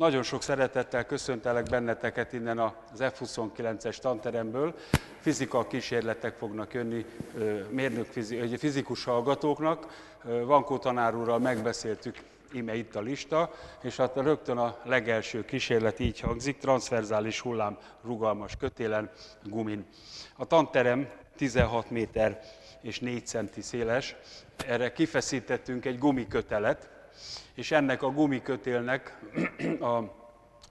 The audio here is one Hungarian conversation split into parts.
Nagyon sok szeretettel köszöntelek benneteket innen az F29-es tanteremből. Fizika kísérletek fognak jönni mérnök fizikus hallgatóknak. Vankó tanár úrral megbeszéltük, ime itt a lista, és hát rögtön a legelső kísérlet így hangzik, transverzális hullám rugalmas kötélen, gumin. A tanterem 16 méter és 4 centi széles, erre kifeszítettünk egy gumikötelet, és ennek a gumikötélnek a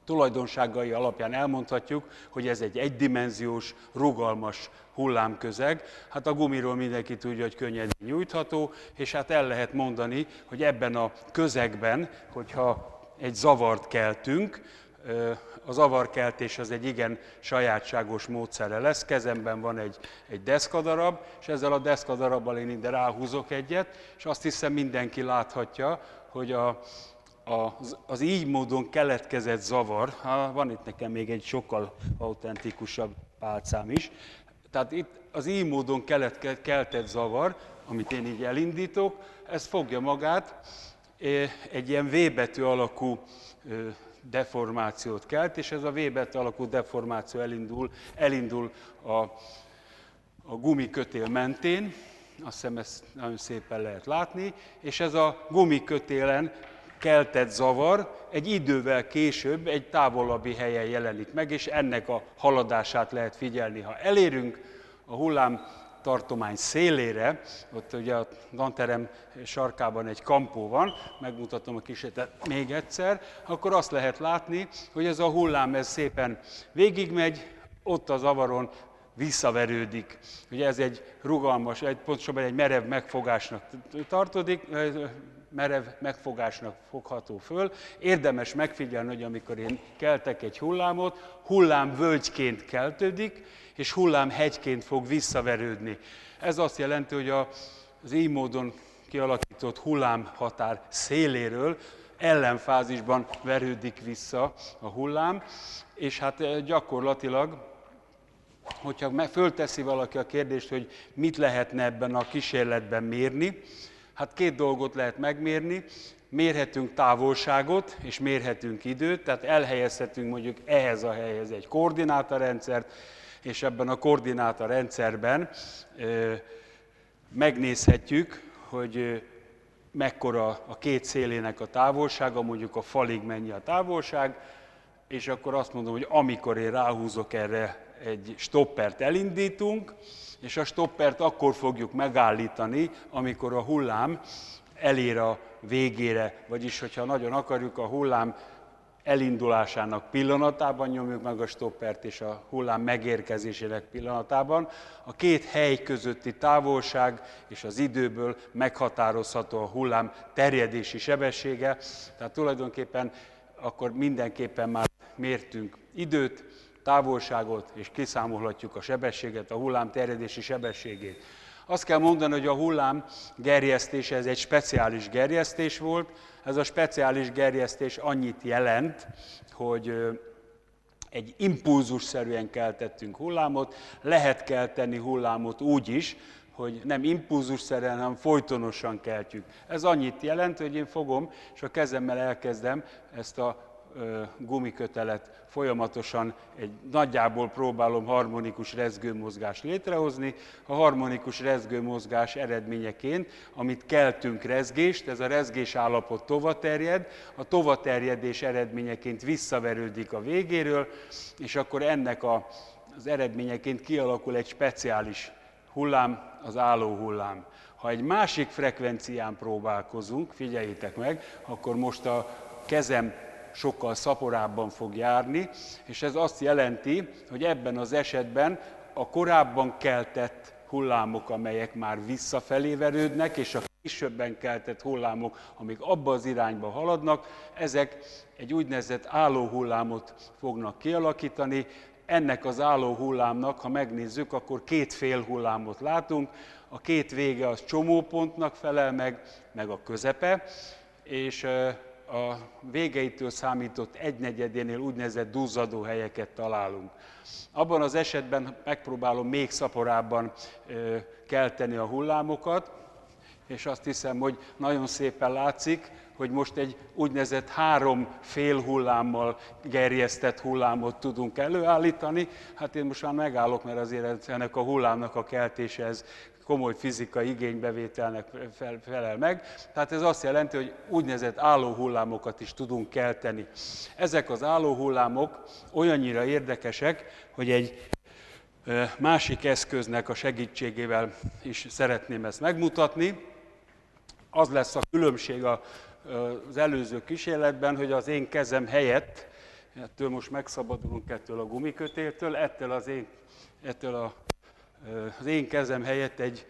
tulajdonságai alapján elmondhatjuk, hogy ez egy egydimenziós, rugalmas hullámközeg. Hát a gumiról mindenki tudja, hogy könnyedén nyújtható, és hát el lehet mondani, hogy ebben a közegben, hogyha egy zavart keltünk, a zavarkeltés az egy igen sajátságos módszere lesz. Kezemben van egy, egy deszkadarab, és ezzel a deszkadarabbal én ide ráhúzok egyet, és azt hiszem mindenki láthatja, hogy a, az, az így módon keletkezett zavar, van itt nekem még egy sokkal autentikusabb pálcám is, tehát itt az így módon keletke, keltett zavar, amit én így elindítok, ez fogja magát, egy ilyen V betű alakú deformációt kelt, és ez a V betű alakú deformáció elindul, elindul a, a gumikötél mentén, azt hiszem ezt nagyon szépen lehet látni, és ez a gumikötélen keltett zavar egy idővel később egy távolabbi helyen jelenik meg, és ennek a haladását lehet figyelni. Ha elérünk a hullám tartomány szélére, ott ugye a Danterem sarkában egy kampó van, megmutatom a kísérletet még egyszer, akkor azt lehet látni, hogy ez a hullám ez szépen végigmegy, ott a zavaron visszaverődik. Ugye ez egy rugalmas, egy, pontosabban egy merev megfogásnak tartodik, merev megfogásnak fogható föl. Érdemes megfigyelni, hogy amikor én keltek egy hullámot, hullám völgyként keltődik, és hullám hegyként fog visszaverődni. Ez azt jelenti, hogy a, az így módon kialakított hullámhatár széléről ellenfázisban verődik vissza a hullám, és hát gyakorlatilag hogyha fölteszi valaki a kérdést, hogy mit lehetne ebben a kísérletben mérni, hát két dolgot lehet megmérni. Mérhetünk távolságot, és mérhetünk időt, tehát elhelyezhetünk mondjuk ehhez a helyhez egy koordinátorrendszert, és ebben a koordinátorrendszerben megnézhetjük, hogy mekkora a két szélének a távolsága, mondjuk a falig mennyi a távolság, és akkor azt mondom, hogy amikor én ráhúzok erre egy stoppert elindítunk, és a stoppert akkor fogjuk megállítani, amikor a hullám elér a végére, vagyis hogyha nagyon akarjuk, a hullám elindulásának pillanatában nyomjuk meg a stoppert, és a hullám megérkezésének pillanatában. A két hely közötti távolság és az időből meghatározható a hullám terjedési sebessége, tehát tulajdonképpen akkor mindenképpen már mértünk időt, távolságot, és kiszámolhatjuk a sebességet, a hullám terjedési sebességét. Azt kell mondani, hogy a hullám gerjesztése ez egy speciális gerjesztés volt. Ez a speciális gerjesztés annyit jelent, hogy egy impulzusszerűen keltettünk hullámot, lehet kelteni hullámot úgy is, hogy nem impulzusszerűen, hanem folytonosan keltjük. Ez annyit jelent, hogy én fogom, és a kezemmel elkezdem ezt a gumikötelet folyamatosan egy nagyjából próbálom harmonikus rezgőmozgást létrehozni. A harmonikus rezgőmozgás eredményeként, amit keltünk rezgést, ez a rezgés állapot tova terjed, a tova terjedés eredményeként visszaverődik a végéről, és akkor ennek a, az eredményeként kialakul egy speciális hullám, az álló hullám. Ha egy másik frekvencián próbálkozunk, figyeljétek meg, akkor most a kezem sokkal szaporábban fog járni, és ez azt jelenti, hogy ebben az esetben a korábban keltett hullámok, amelyek már visszafelé verődnek, és a későbben keltett hullámok, amik abba az irányba haladnak, ezek egy úgynevezett álló hullámot fognak kialakítani. Ennek az álló hullámnak, ha megnézzük, akkor két fél hullámot látunk. A két vége az csomópontnak felel meg, meg a közepe, és a végeitől számított egynegyedénél úgynevezett duzzadó helyeket találunk. Abban az esetben megpróbálom még szaporábban kelteni a hullámokat, és azt hiszem, hogy nagyon szépen látszik, hogy most egy úgynevezett három fél hullámmal gerjesztett hullámot tudunk előállítani. Hát én most már megállok, mert azért ennek a hullámnak a keltése ez komoly fizikai igénybevételnek felel meg. Tehát ez azt jelenti, hogy úgynevezett állóhullámokat is tudunk kelteni. Ezek az állóhullámok olyannyira érdekesek, hogy egy másik eszköznek a segítségével is szeretném ezt megmutatni. Az lesz a különbség az előző kísérletben, hogy az én kezem helyett, ettől most megszabadulunk ettől a gumikötéltől, ettől az én, ettől a, az én kezem helyett egy,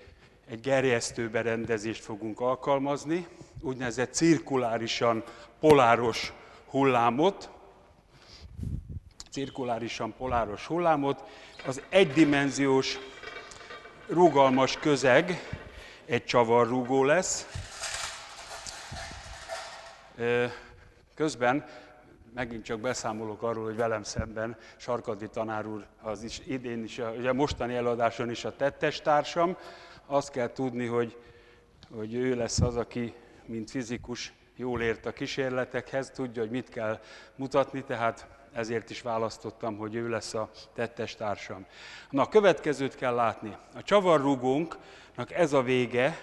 egy gerjesztő berendezést fogunk alkalmazni, úgynevezett cirkulárisan poláros hullámot, cirkulárisan poláros hullámot, az egydimenziós rugalmas közeg egy csavarrúgó lesz. Közben megint csak beszámolok arról, hogy velem szemben Sarkadi tanár úr az is idén is, ugye a mostani előadáson is a tettes társam. Azt kell tudni, hogy, hogy ő lesz az, aki, mint fizikus, jól ért a kísérletekhez, tudja, hogy mit kell mutatni, tehát ezért is választottam, hogy ő lesz a tettes társam. Na, a következőt kell látni. A csavarrugónknak ez a vége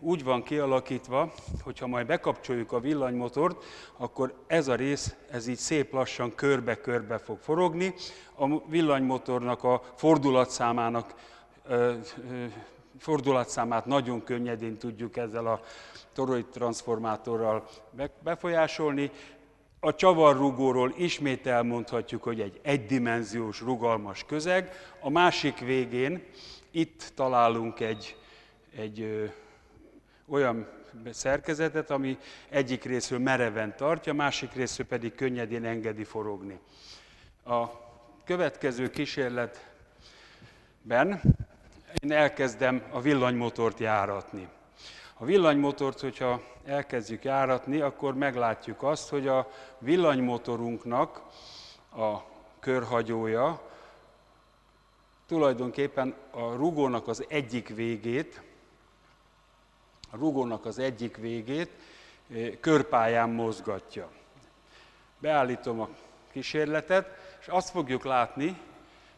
úgy van kialakítva, hogy ha majd bekapcsoljuk a villanymotort, akkor ez a rész, ez így szép lassan körbe-körbe fog forogni. A villanymotornak a fordulatszámának fordulatszámát nagyon könnyedén tudjuk ezzel a toroid transformátorral befolyásolni, a csavarrugóról ismét elmondhatjuk, hogy egy egydimenziós, rugalmas közeg. A másik végén itt találunk egy, egy ö, olyan szerkezetet, ami egyik részről mereven tartja, másik részről pedig könnyedén engedi forogni. A következő kísérletben én elkezdem a villanymotort járatni. A villanymotort, hogyha elkezdjük járatni, akkor meglátjuk azt, hogy a villanymotorunknak a körhagyója tulajdonképpen a rugónak az egyik végét, a rugónak az egyik végét eh, körpályán mozgatja. Beállítom a kísérletet, és azt fogjuk látni,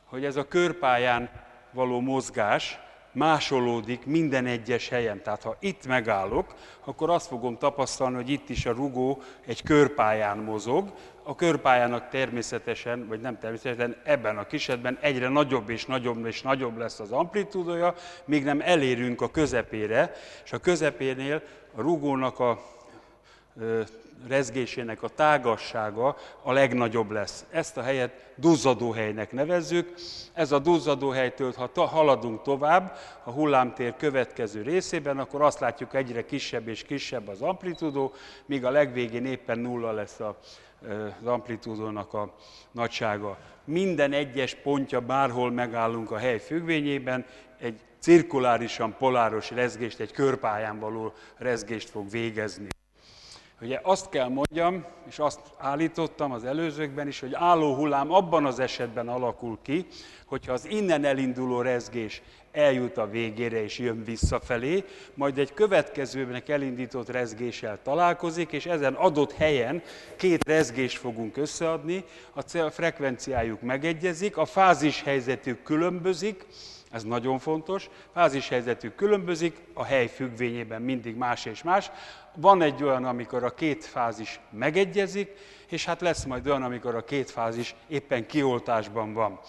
hogy ez a körpályán való mozgás másolódik minden egyes helyen. Tehát ha itt megállok, akkor azt fogom tapasztalni, hogy itt is a rugó egy körpályán mozog. A körpályának természetesen, vagy nem természetesen, ebben a kisetben egyre nagyobb és nagyobb és nagyobb lesz az amplitúdója, míg nem elérünk a közepére, és a közepénél a rugónak a rezgésének a tágassága a legnagyobb lesz. Ezt a helyet duzzadóhelynek nevezzük. Ez a duzzadóhelytől, ha haladunk tovább a hullámtér következő részében, akkor azt látjuk, egyre kisebb és kisebb az amplitúdó, míg a legvégén éppen nulla lesz a, az amplitúdónak a nagysága. Minden egyes pontja, bárhol megállunk a hely függvényében, egy cirkulárisan poláros rezgést, egy körpályán való rezgést fog végezni. Ugye azt kell mondjam, és azt állítottam az előzőkben is, hogy álló hullám abban az esetben alakul ki, hogyha az innen elinduló rezgés eljut a végére és jön visszafelé, majd egy következőnek elindított rezgéssel találkozik, és ezen adott helyen két rezgést fogunk összeadni, a frekvenciájuk megegyezik, a fázis helyzetük különbözik, ez nagyon fontos. Fázis helyzetük különbözik, a hely függvényében mindig más és más. Van egy olyan, amikor a két fázis megegyezik, és hát lesz majd olyan, amikor a két fázis éppen kioltásban van.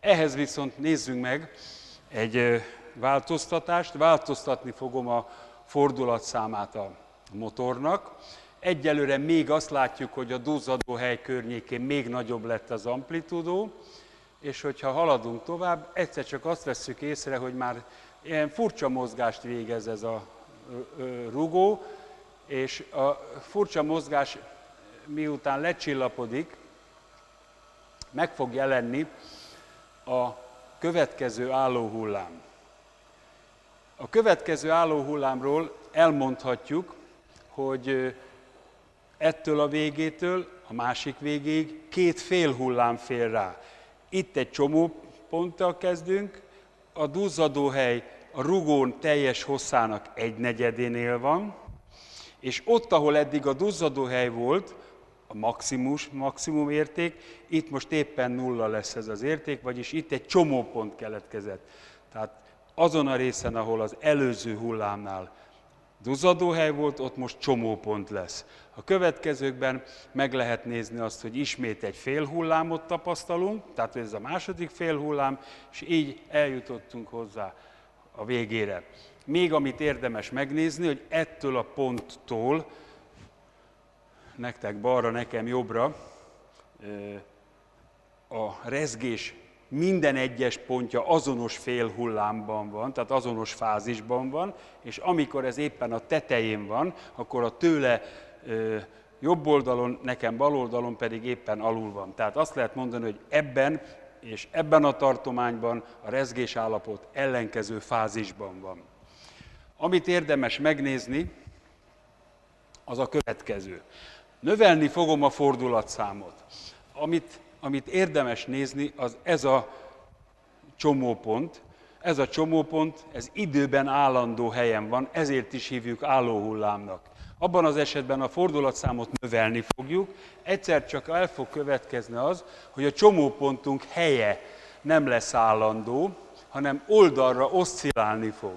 Ehhez viszont nézzünk meg egy változtatást. Változtatni fogom a fordulatszámát a motornak. Egyelőre még azt látjuk, hogy a duzzadó hely környékén még nagyobb lett az amplitudó, és hogyha haladunk tovább, egyszer csak azt vesszük észre, hogy már ilyen furcsa mozgást végez ez a rugó, és a furcsa mozgás miután lecsillapodik, meg fog jelenni a következő állóhullám. A következő állóhullámról elmondhatjuk, hogy ettől a végétől a másik végéig két fél hullám fél rá. Itt egy csomó ponttal kezdünk, a duzzadóhely a rugón teljes hosszának egy negyedénél van, és ott, ahol eddig a duzzadóhely volt, a maximus, maximum érték, itt most éppen nulla lesz ez az érték, vagyis itt egy csomópont keletkezett. Tehát azon a részen, ahol az előző hullámnál duzzadóhely volt, ott most csomópont lesz. A következőkben meg lehet nézni azt, hogy ismét egy fél hullámot tapasztalunk, tehát ez a második fél hullám, és így eljutottunk hozzá a végére. Még amit érdemes megnézni, hogy ettől a ponttól, nektek balra, nekem jobbra, a rezgés minden egyes pontja azonos fél hullámban van, tehát azonos fázisban van, és amikor ez éppen a tetején van, akkor a tőle jobb oldalon, nekem bal oldalon pedig éppen alul van. Tehát azt lehet mondani, hogy ebben és ebben a tartományban a rezgés állapot ellenkező fázisban van. Amit érdemes megnézni, az a következő. Növelni fogom a fordulatszámot. Amit, amit érdemes nézni, az ez a csomópont. Ez a csomópont, ez időben állandó helyen van, ezért is hívjuk állóhullámnak. Abban az esetben a fordulatszámot növelni fogjuk, egyszer csak el fog következni az, hogy a csomópontunk helye nem lesz állandó, hanem oldalra oszcillálni fog.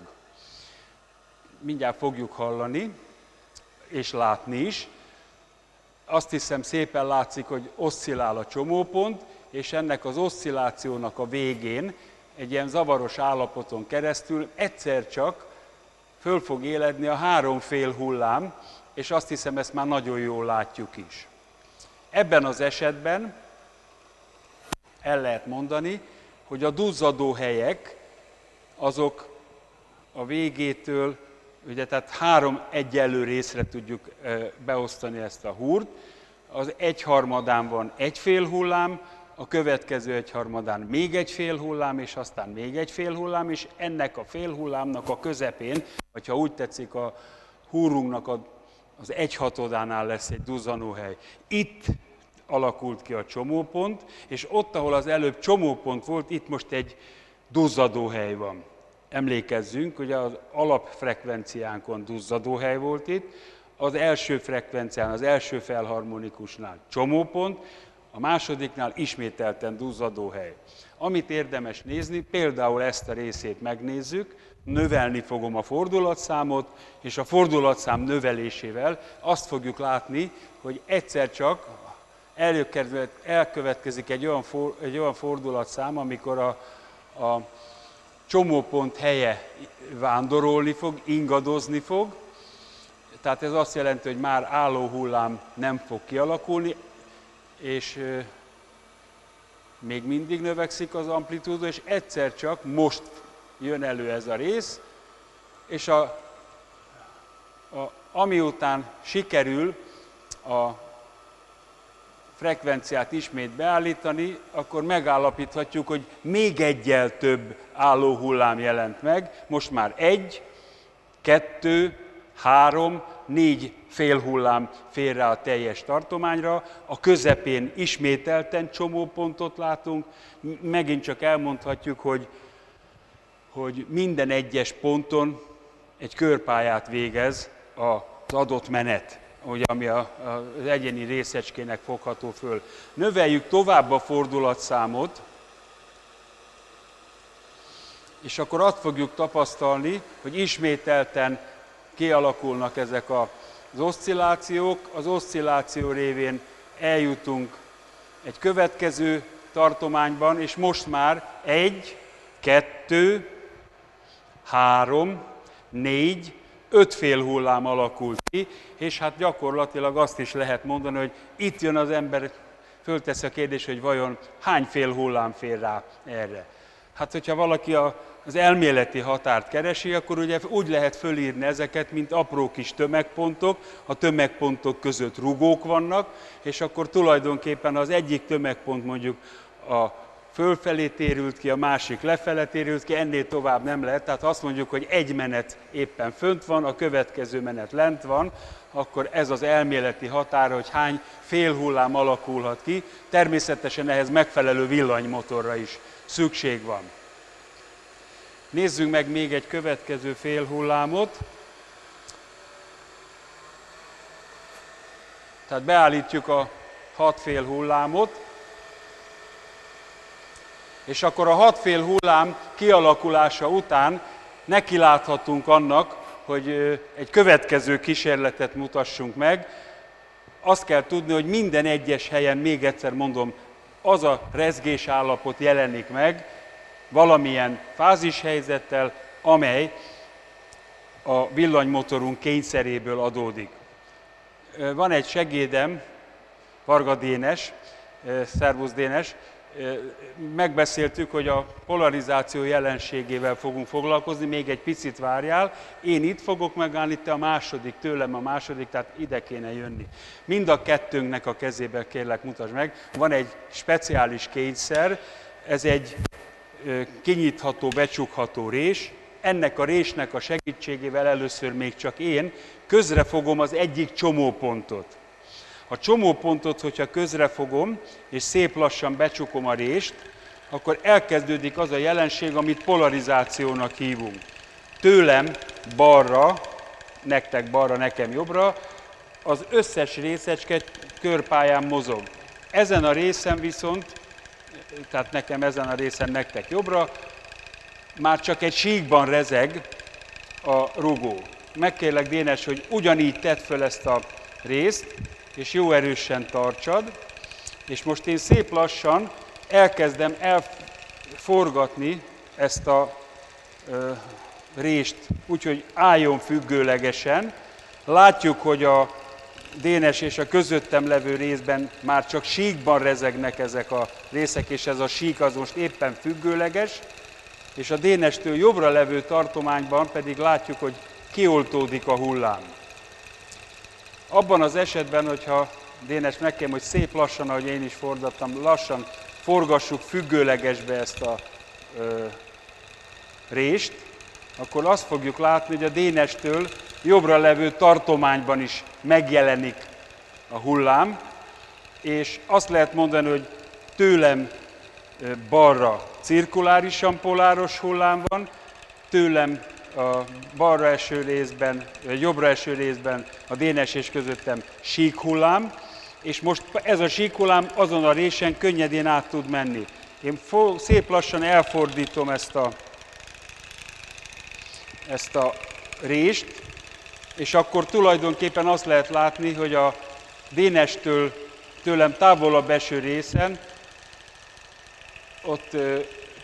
Mindjárt fogjuk hallani, és látni is. Azt hiszem szépen látszik, hogy oszcillál a csomópont, és ennek az oszcillációnak a végén egy ilyen zavaros állapoton keresztül egyszer csak föl fog éledni a három fél hullám, és azt hiszem ezt már nagyon jól látjuk is. Ebben az esetben el lehet mondani, hogy a duzzadó helyek azok a végétől, ugye tehát három egyenlő részre tudjuk beosztani ezt a húrt, az egyharmadán van egy fél hullám, a következő egyharmadán még egy fél hullám, és aztán még egy fél hullám, és ennek a fél hullámnak a közepén, vagy ha úgy tetszik, a húrunknak az egyhatodánál lesz egy duzzanóhely. Itt alakult ki a csomópont, és ott, ahol az előbb csomópont volt, itt most egy duzzadóhely van. Emlékezzünk, hogy az alapfrekvenciánkon duzzadóhely volt itt, az első frekvencián, az első felharmonikusnál csomópont, a másodiknál ismételten duzzadóhely. Amit érdemes nézni, például ezt a részét megnézzük, növelni fogom a fordulatszámot, és a fordulatszám növelésével azt fogjuk látni, hogy egyszer csak elkövetkezik egy olyan, for, egy olyan fordulatszám, amikor a, a csomópont helye vándorolni fog, ingadozni fog, tehát ez azt jelenti, hogy már álló hullám nem fog kialakulni, és még mindig növekszik az amplitúda, és egyszer csak most jön elő ez a rész, és a, a, ami után sikerül a frekvenciát ismét beállítani, akkor megállapíthatjuk, hogy még egyel több álló hullám jelent meg. Most már egy, kettő, három, négy félhullám fér rá a teljes tartományra, a közepén ismételten csomópontot látunk, megint csak elmondhatjuk, hogy, hogy minden egyes ponton egy körpályát végez az adott menet, ugye, ami a, az egyéni részecskének fogható föl. Növeljük tovább a fordulatszámot, és akkor azt fogjuk tapasztalni, hogy ismételten kialakulnak ezek az oszcillációk, az oszcilláció révén eljutunk egy következő tartományban, és most már egy, kettő, három, négy, öt fél hullám alakult ki, és hát gyakorlatilag azt is lehet mondani, hogy itt jön az ember, föltesz a kérdés, hogy vajon hány fél hullám fér rá erre. Hát, hogyha valaki a az elméleti határt keresi, akkor ugye úgy lehet fölírni ezeket, mint apró kis tömegpontok, a tömegpontok között rugók vannak, és akkor tulajdonképpen az egyik tömegpont mondjuk a fölfelé térült ki, a másik lefele térült ki, ennél tovább nem lehet. Tehát azt mondjuk, hogy egy menet éppen fönt van, a következő menet lent van, akkor ez az elméleti határa, hogy hány félhullám alakulhat ki. Természetesen ehhez megfelelő villanymotorra is szükség van. Nézzünk meg még egy következő fél hullámot. Tehát beállítjuk a hat fél hullámot, és akkor a hat fél hullám kialakulása után nekiláthatunk annak, hogy egy következő kísérletet mutassunk meg. Azt kell tudni, hogy minden egyes helyen, még egyszer mondom, az a rezgés állapot jelenik meg, valamilyen fázishelyzettel, amely a villanymotorunk kényszeréből adódik. Van egy segédem, Varga Dénes, Szervusz Dénes, megbeszéltük, hogy a polarizáció jelenségével fogunk foglalkozni, még egy picit várjál. Én itt fogok megállni, te a második, tőlem a második, tehát ide kéne jönni. Mind a kettőnknek a kezébe kérlek mutasd meg. Van egy speciális kényszer, ez egy kinyitható, becsukható rés. Ennek a résnek a segítségével először még csak én közrefogom az egyik csomópontot. A csomópontot, hogyha közrefogom, és szép lassan becsukom a rést, akkor elkezdődik az a jelenség, amit polarizációnak hívunk. Tőlem balra, nektek balra, nekem jobbra, az összes részecske körpályán mozog. Ezen a részen viszont, tehát nekem ezen a részen, nektek jobbra, már csak egy síkban rezeg a rugó. Megkérlek Dénes, hogy ugyanígy tedd föl ezt a részt, és jó erősen tartsad, és most én szép lassan elkezdem elforgatni ezt a ö, rést, úgyhogy álljon függőlegesen. Látjuk, hogy a Dénes és a közöttem levő részben már csak síkban rezegnek ezek a részek, és ez a sík az most éppen függőleges, és a Dénestől jobbra levő tartományban pedig látjuk, hogy kioltódik a hullám. Abban az esetben, hogyha Dénes megkérem, hogy szép lassan, ahogy én is fordultam, lassan forgassuk függőlegesbe ezt a ö, rést, akkor azt fogjuk látni, hogy a Dénestől jobbra levő tartományban is megjelenik a hullám, és azt lehet mondani, hogy tőlem balra cirkulárisan poláros hullám van, tőlem a balra eső részben, vagy jobbra eső részben a Dénes és közöttem sík hullám, és most ez a sík hullám azon a résen könnyedén át tud menni. Én szép lassan elfordítom ezt a, ezt a rést, és akkor tulajdonképpen azt lehet látni, hogy a Dénestől tőlem távolabb eső részen ott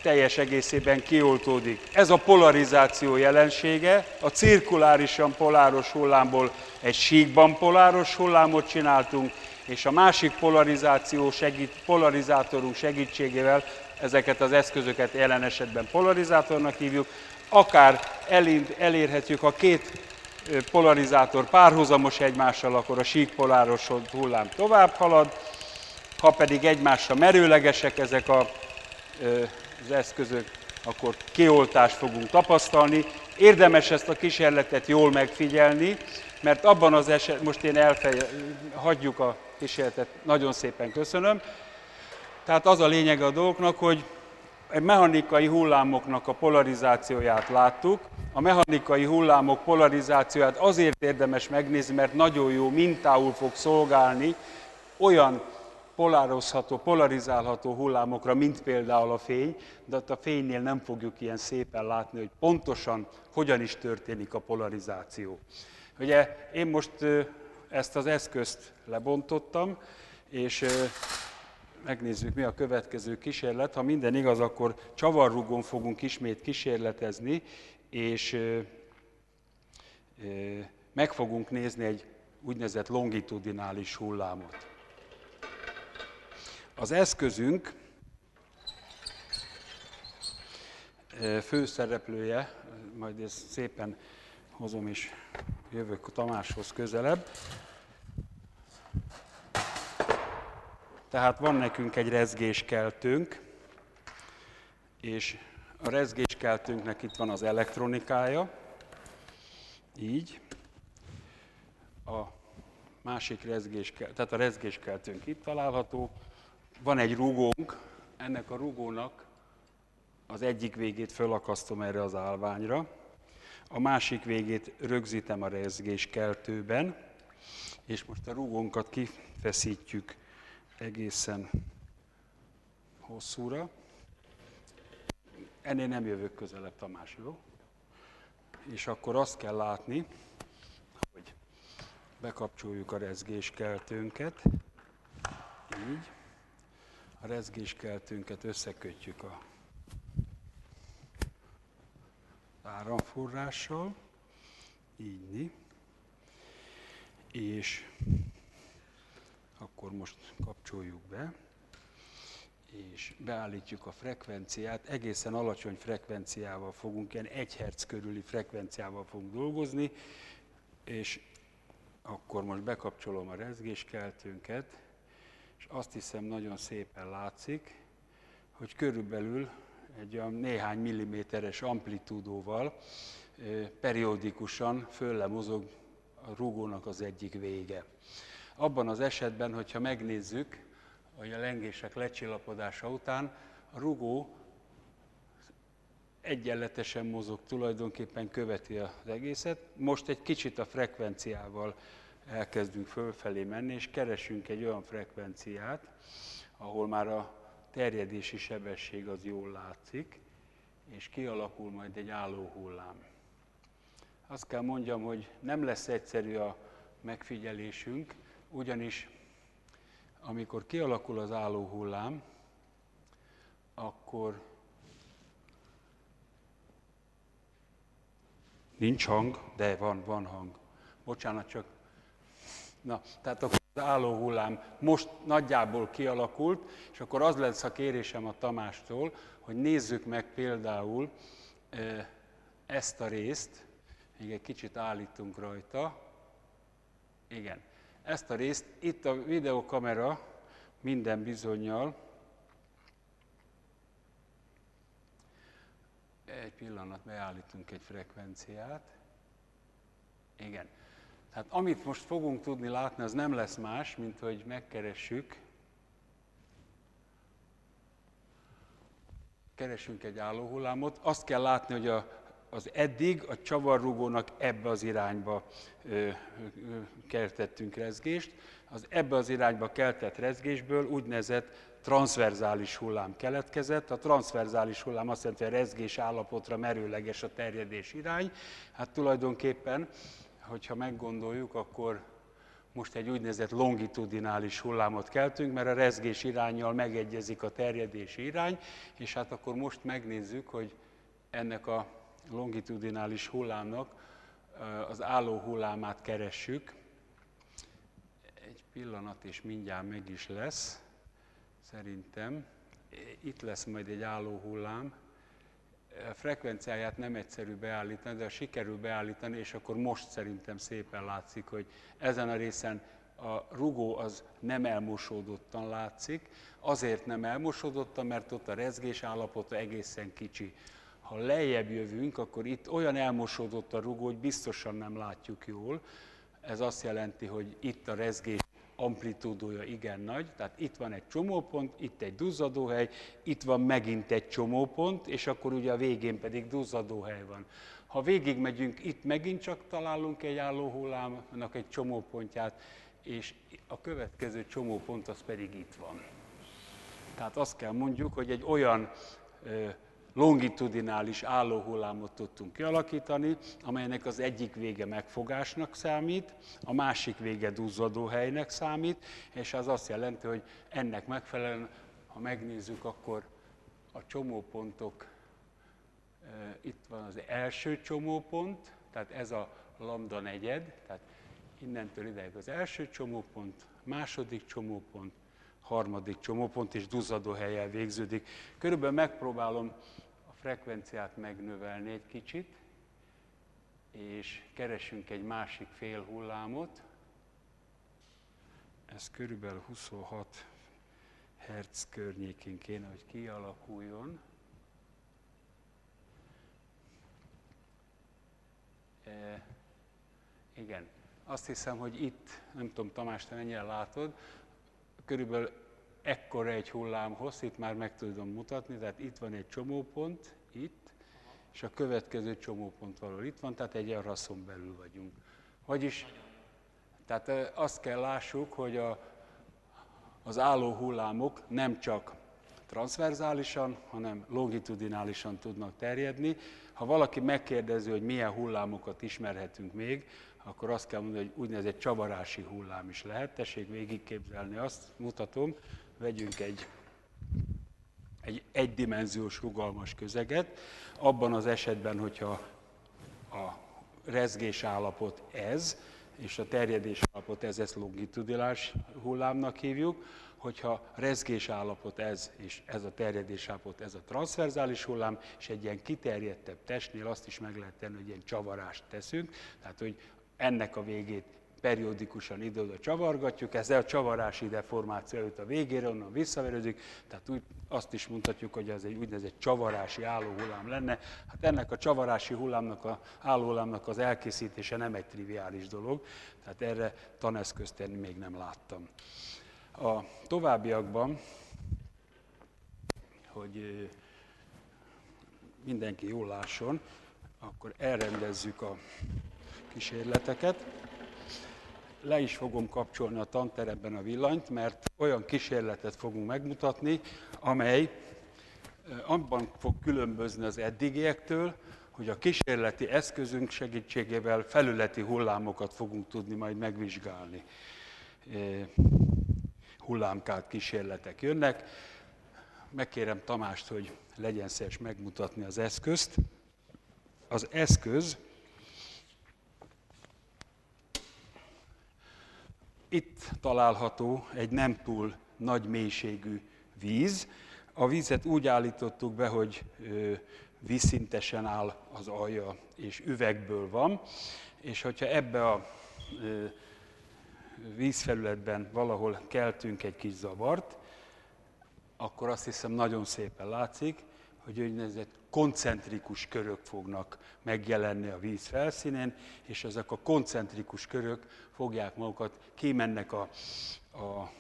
teljes egészében kioltódik. Ez a polarizáció jelensége, a cirkulárisan poláros hullámból egy síkban poláros hullámot csináltunk, és a másik polarizáció segít, polarizátorunk segítségével ezeket az eszközöket jelen esetben polarizátornak hívjuk, akár elérhetjük, a két polarizátor párhuzamos egymással, akkor a síkpoláros hullám tovább halad, ha pedig egymásra merőlegesek ezek a az eszközök, akkor kioltást fogunk tapasztalni. Érdemes ezt a kísérletet jól megfigyelni, mert abban az eset, most én elfej, hagyjuk a kísérletet, nagyon szépen köszönöm. Tehát az a lényeg a dolgoknak, hogy egy mechanikai hullámoknak a polarizációját láttuk. A mechanikai hullámok polarizációját azért érdemes megnézni, mert nagyon jó mintául fog szolgálni olyan polározható, polarizálható hullámokra, mint például a fény, de a fénynél nem fogjuk ilyen szépen látni, hogy pontosan hogyan is történik a polarizáció. Ugye én most ezt az eszközt lebontottam, és megnézzük, mi a következő kísérlet. Ha minden igaz, akkor csavarrugón fogunk ismét kísérletezni, és meg fogunk nézni egy úgynevezett longitudinális hullámot. Az eszközünk főszereplője, majd ezt szépen hozom és jövök Tamáshoz közelebb. Tehát van nekünk egy rezgéskeltőnk, és a rezgéskeltőnknek itt van az elektronikája, így. A másik rezgéskeltő, tehát a rezgéskeltőnk itt található, van egy rugónk, ennek a rugónak az egyik végét fölakasztom erre az állványra, a másik végét rögzítem a rezgéskeltőben, és most a rúgónkat kifeszítjük egészen hosszúra. Ennél nem jövök közelebb, Tamás, jó? És akkor azt kell látni, hogy bekapcsoljuk a rezgéskeltőnket, így. A rezgéskeltőnket összekötjük a áramforrással, így, és akkor most kapcsoljuk be, és beállítjuk a frekvenciát, egészen alacsony frekvenciával fogunk, ilyen 1 Hz körüli frekvenciával fogunk dolgozni, és akkor most bekapcsolom a rezgéskeltőnket, és azt hiszem nagyon szépen látszik, hogy körülbelül egy olyan néhány milliméteres amplitúdóval periódikusan fölle mozog a rúgónak az egyik vége. Abban az esetben, hogyha megnézzük, hogy a lengések lecsillapodása után a rugó egyenletesen mozog, tulajdonképpen követi az egészet. Most egy kicsit a frekvenciával elkezdünk fölfelé menni, és keresünk egy olyan frekvenciát, ahol már a terjedési sebesség az jól látszik, és kialakul majd egy álló hullám. Azt kell mondjam, hogy nem lesz egyszerű a megfigyelésünk, ugyanis amikor kialakul az álló hullám, akkor nincs hang, de van, van hang. Bocsánat, csak Na, tehát akkor az álló hullám most nagyjából kialakult, és akkor az lesz a kérésem a Tamástól, hogy nézzük meg például ezt a részt, még egy kicsit állítunk rajta. Igen, ezt a részt itt a videokamera minden bizonyal egy pillanat, beállítunk egy frekvenciát. Igen. Tehát amit most fogunk tudni látni, az nem lesz más, mint hogy megkeressük, keresünk egy állóhullámot. Azt kell látni, hogy a, az eddig a csavarrugónak ebbe az irányba ö, ö, keltettünk rezgést. Az ebbe az irányba keltett rezgésből úgynevezett transzverzális hullám keletkezett. A transzverzális hullám azt jelenti, hogy a rezgés állapotra merőleges a terjedés irány. Hát tulajdonképpen hogyha meggondoljuk, akkor most egy úgynevezett longitudinális hullámot keltünk, mert a rezgés irányjal megegyezik a terjedési irány, és hát akkor most megnézzük, hogy ennek a longitudinális hullámnak az álló hullámát keressük. Egy pillanat, és mindjárt meg is lesz, szerintem. Itt lesz majd egy álló hullám, frekvenciáját nem egyszerű beállítani, de sikerül beállítani, és akkor most szerintem szépen látszik, hogy ezen a részen a rugó az nem elmosódottan látszik. Azért nem elmosódottan, mert ott a rezgés állapota egészen kicsi. Ha lejjebb jövünk, akkor itt olyan elmosódott a rugó, hogy biztosan nem látjuk jól. Ez azt jelenti, hogy itt a rezgés amplitúdója igen nagy, tehát itt van egy csomópont, itt egy duzzadóhely, itt van megint egy csomópont, és akkor ugye a végén pedig duzzadóhely van. Ha végig megyünk, itt megint csak találunk egy állóhullámnak egy csomópontját, és a következő csomópont az pedig itt van. Tehát azt kell mondjuk, hogy egy olyan longitudinális állóhullámot tudtunk kialakítani, amelynek az egyik vége megfogásnak számít, a másik vége duzzadóhelynek számít, és az azt jelenti, hogy ennek megfelelően, ha megnézzük, akkor a csomópontok, e, itt van az első csomópont, tehát ez a lambda negyed, tehát innentől ideig az első csomópont, második csomópont, harmadik csomópont és duzzadó helyel végződik. Körülbelül megpróbálom frekvenciát megnövelni egy kicsit, és keresünk egy másik fél hullámot. Ez körülbelül 26 Hz környékén kéne, hogy kialakuljon. E, igen, azt hiszem, hogy itt, nem tudom Tamás, te mennyire látod, körülbelül ekkora egy hullámhossz, itt már meg tudom mutatni, tehát itt van egy csomópont, itt, és a következő csomópont való itt van, tehát egy araszon belül vagyunk. Vagyis, tehát azt kell lássuk, hogy a, az álló hullámok nem csak transzverzálisan, hanem longitudinálisan tudnak terjedni. Ha valaki megkérdezi, hogy milyen hullámokat ismerhetünk még, akkor azt kell mondani, hogy úgynevezett csavarási hullám is lehet. Tessék végigképzelni azt, mutatom, vegyünk egy, egy egydimenziós rugalmas közeget. Abban az esetben, hogyha a rezgés állapot ez, és a terjedés állapot ez, ezt longitudinás hullámnak hívjuk, hogyha rezgés állapot ez, és ez a terjedés állapot, ez a transzverzális hullám, és egy ilyen kiterjedtebb testnél azt is meg lehet tenni, hogy ilyen csavarást teszünk, tehát hogy ennek a végét periódikusan ide-oda csavargatjuk, ezzel a csavarási deformáció jut a végére, onnan visszaverődik, tehát úgy azt is mondhatjuk, hogy ez egy úgynevezett csavarási állóhullám lenne. Hát ennek a csavarási hullámnak, a állóhullámnak az elkészítése nem egy triviális dolog, tehát erre taneszközt én még nem láttam. A továbbiakban, hogy mindenki jól lásson, akkor elrendezzük a kísérleteket. Le is fogom kapcsolni a tanteremben a villanyt, mert olyan kísérletet fogunk megmutatni, amely abban fog különbözni az eddigiektől, hogy a kísérleti eszközünk segítségével felületi hullámokat fogunk tudni majd megvizsgálni hullámkált kísérletek jönnek. Megkérem Tamást, hogy legyen szíves megmutatni az eszközt. Az eszköz itt található egy nem túl nagy mélységű víz. A vízet úgy állítottuk be, hogy vízszintesen áll az alja, és üvegből van, és hogyha ebbe a vízfelületben valahol keltünk egy kis zavart, akkor azt hiszem nagyon szépen látszik, hogy úgynevezett koncentrikus körök fognak megjelenni a víz felszínén, és ezek a koncentrikus körök fogják magukat, kimennek a, a,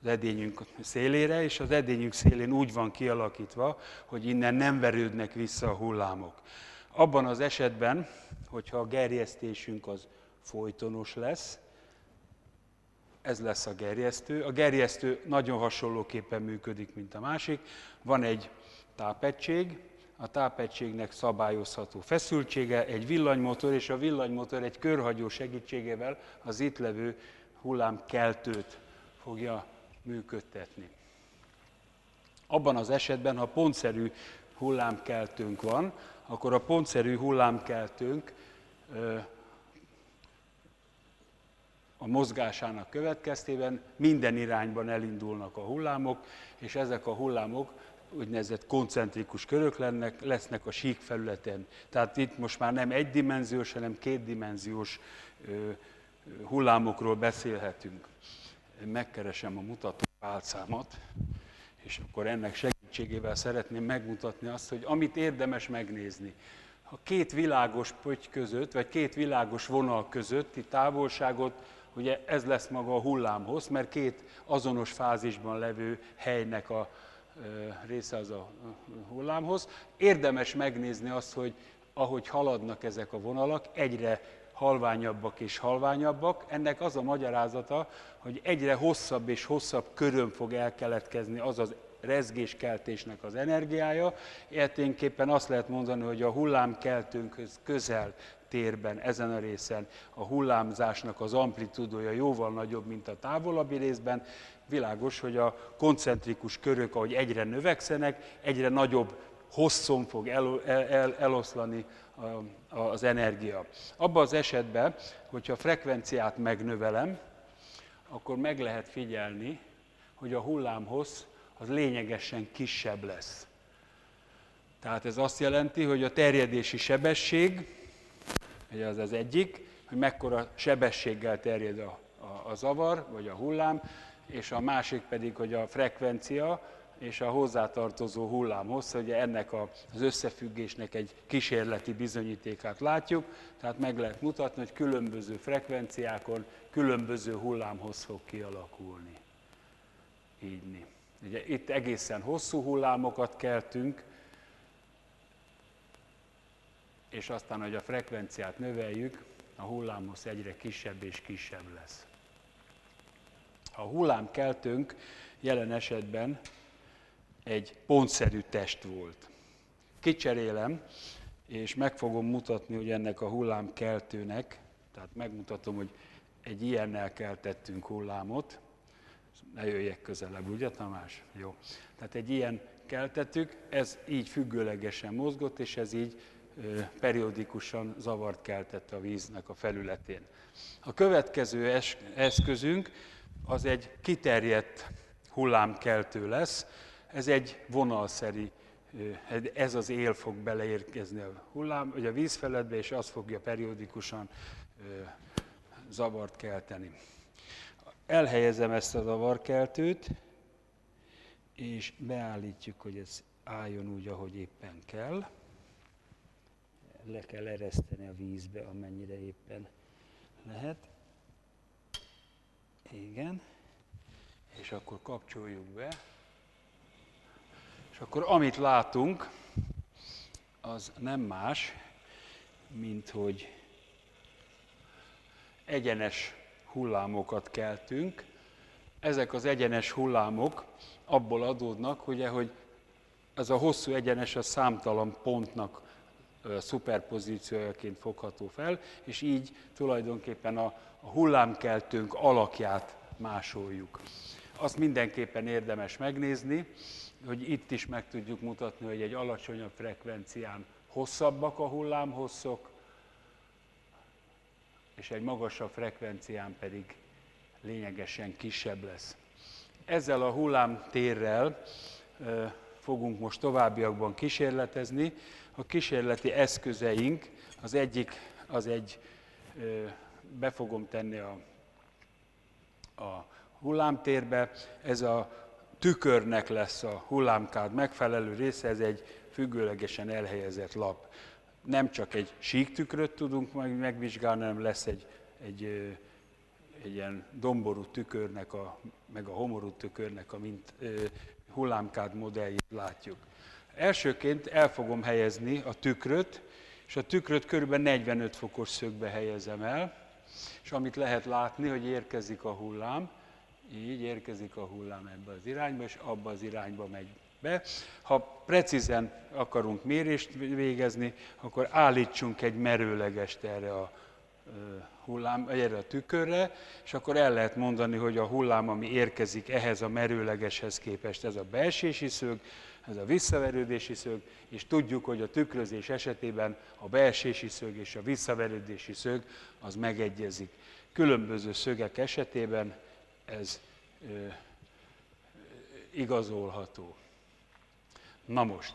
az edényünk szélére, és az edényünk szélén úgy van kialakítva, hogy innen nem verődnek vissza a hullámok. Abban az esetben, hogyha a gerjesztésünk az folytonos lesz, ez lesz a gerjesztő. A gerjesztő nagyon hasonlóképpen működik, mint a másik. Van egy tápegység, a tápegységnek szabályozható feszültsége, egy villanymotor, és a villanymotor egy körhagyó segítségével az itt levő hullámkeltőt fogja működtetni. Abban az esetben, ha pontszerű hullámkeltőnk van, akkor a pontszerű hullámkeltőnk a mozgásának következtében minden irányban elindulnak a hullámok, és ezek a hullámok úgynevezett koncentrikus körök lennek, lesznek a sík felületen. Tehát itt most már nem egydimenziós, hanem kétdimenziós hullámokról beszélhetünk. Megkeresem a mutató pálcámat, és akkor ennek segítségével szeretném megmutatni azt, hogy amit érdemes megnézni, a két világos pöty között, vagy két világos vonal közötti távolságot ugye ez lesz maga a hullámhoz, mert két azonos fázisban levő helynek a része az a hullámhoz. Érdemes megnézni azt, hogy ahogy haladnak ezek a vonalak, egyre halványabbak és halványabbak. Ennek az a magyarázata, hogy egyre hosszabb és hosszabb körön fog elkeletkezni az az rezgéskeltésnek az energiája. Érténképpen azt lehet mondani, hogy a hullámkeltőnkhöz közel térben, ezen a részen a hullámzásnak az amplitúdója jóval nagyobb, mint a távolabbi részben. Világos, hogy a koncentrikus körök, ahogy egyre növekszenek, egyre nagyobb hosszon fog el, el, eloszlani az energia. Abban az esetben, hogyha a frekvenciát megnövelem, akkor meg lehet figyelni, hogy a hullámhossz az lényegesen kisebb lesz. Tehát ez azt jelenti, hogy a terjedési sebesség Ugye az az egyik, hogy mekkora sebességgel terjed a, a, a zavar, vagy a hullám, és a másik pedig, hogy a frekvencia és a hozzátartozó hullám hossz, ugye ennek az összefüggésnek egy kísérleti bizonyítékát látjuk, tehát meg lehet mutatni, hogy különböző frekvenciákon különböző hullámhoz fog kialakulni. ígyni. Ugye itt egészen hosszú hullámokat keltünk, és aztán, hogy a frekvenciát növeljük, a hullámhoz egyre kisebb és kisebb lesz. A hullámkeltőnk jelen esetben egy pontszerű test volt. Kicserélem, és meg fogom mutatni, hogy ennek a hullámkeltőnek, tehát megmutatom, hogy egy ilyennel keltettünk hullámot, ne jöjjek közelebb, ugye Tamás? Jó. Tehát egy ilyen keltettük, ez így függőlegesen mozgott, és ez így periódikusan zavart keltett a víznek a felületén. A következő es- eszközünk az egy kiterjedt hullámkeltő lesz, ez egy vonalszeri, ez az él fog beleérkezni a hullám, vagy a vízfeledbe, és az fogja periódikusan zavart kelteni. Elhelyezem ezt a zavarkeltőt, és beállítjuk, hogy ez álljon úgy, ahogy éppen kell. Le kell ereszteni a vízbe, amennyire éppen lehet. Igen. És akkor kapcsoljuk be. És akkor amit látunk, az nem más, mint hogy egyenes hullámokat keltünk. Ezek az egyenes hullámok abból adódnak, ugye, hogy ez a hosszú egyenes a számtalan pontnak szuperpozíciójaként fogható fel, és így tulajdonképpen a, a hullámkeltőnk alakját másoljuk. Azt mindenképpen érdemes megnézni, hogy itt is meg tudjuk mutatni, hogy egy alacsonyabb frekvencián hosszabbak a hullámhosszok, és egy magasabb frekvencián pedig lényegesen kisebb lesz. Ezzel a hullámtérrel fogunk most továbbiakban kísérletezni. A kísérleti eszközeink, az egyik az egy, be fogom tenni a, a hullámtérbe, ez a tükörnek lesz a hullámkád megfelelő része, ez egy függőlegesen elhelyezett lap. Nem csak egy sík tükröt tudunk majd megvizsgálni, hanem lesz egy, egy, egy ilyen domború tükörnek, a, meg a homorú tükörnek a mint hullámkád modelljét látjuk. Elsőként el fogom helyezni a tükröt, és a tükröt kb. 45 fokos szögbe helyezem el, és amit lehet látni, hogy érkezik a hullám, így érkezik a hullám ebbe az irányba, és abba az irányba megy be. Ha precízen akarunk mérést végezni, akkor állítsunk egy merőlegest erre a hullám, erre a tükörre, és akkor el lehet mondani, hogy a hullám, ami érkezik ehhez a merőlegeshez képest, ez a beesési szög, ez a visszaverődési szög, és tudjuk, hogy a tükrözés esetében a beesési szög és a visszaverődési szög az megegyezik. Különböző szögek esetében ez ö, igazolható. Na most,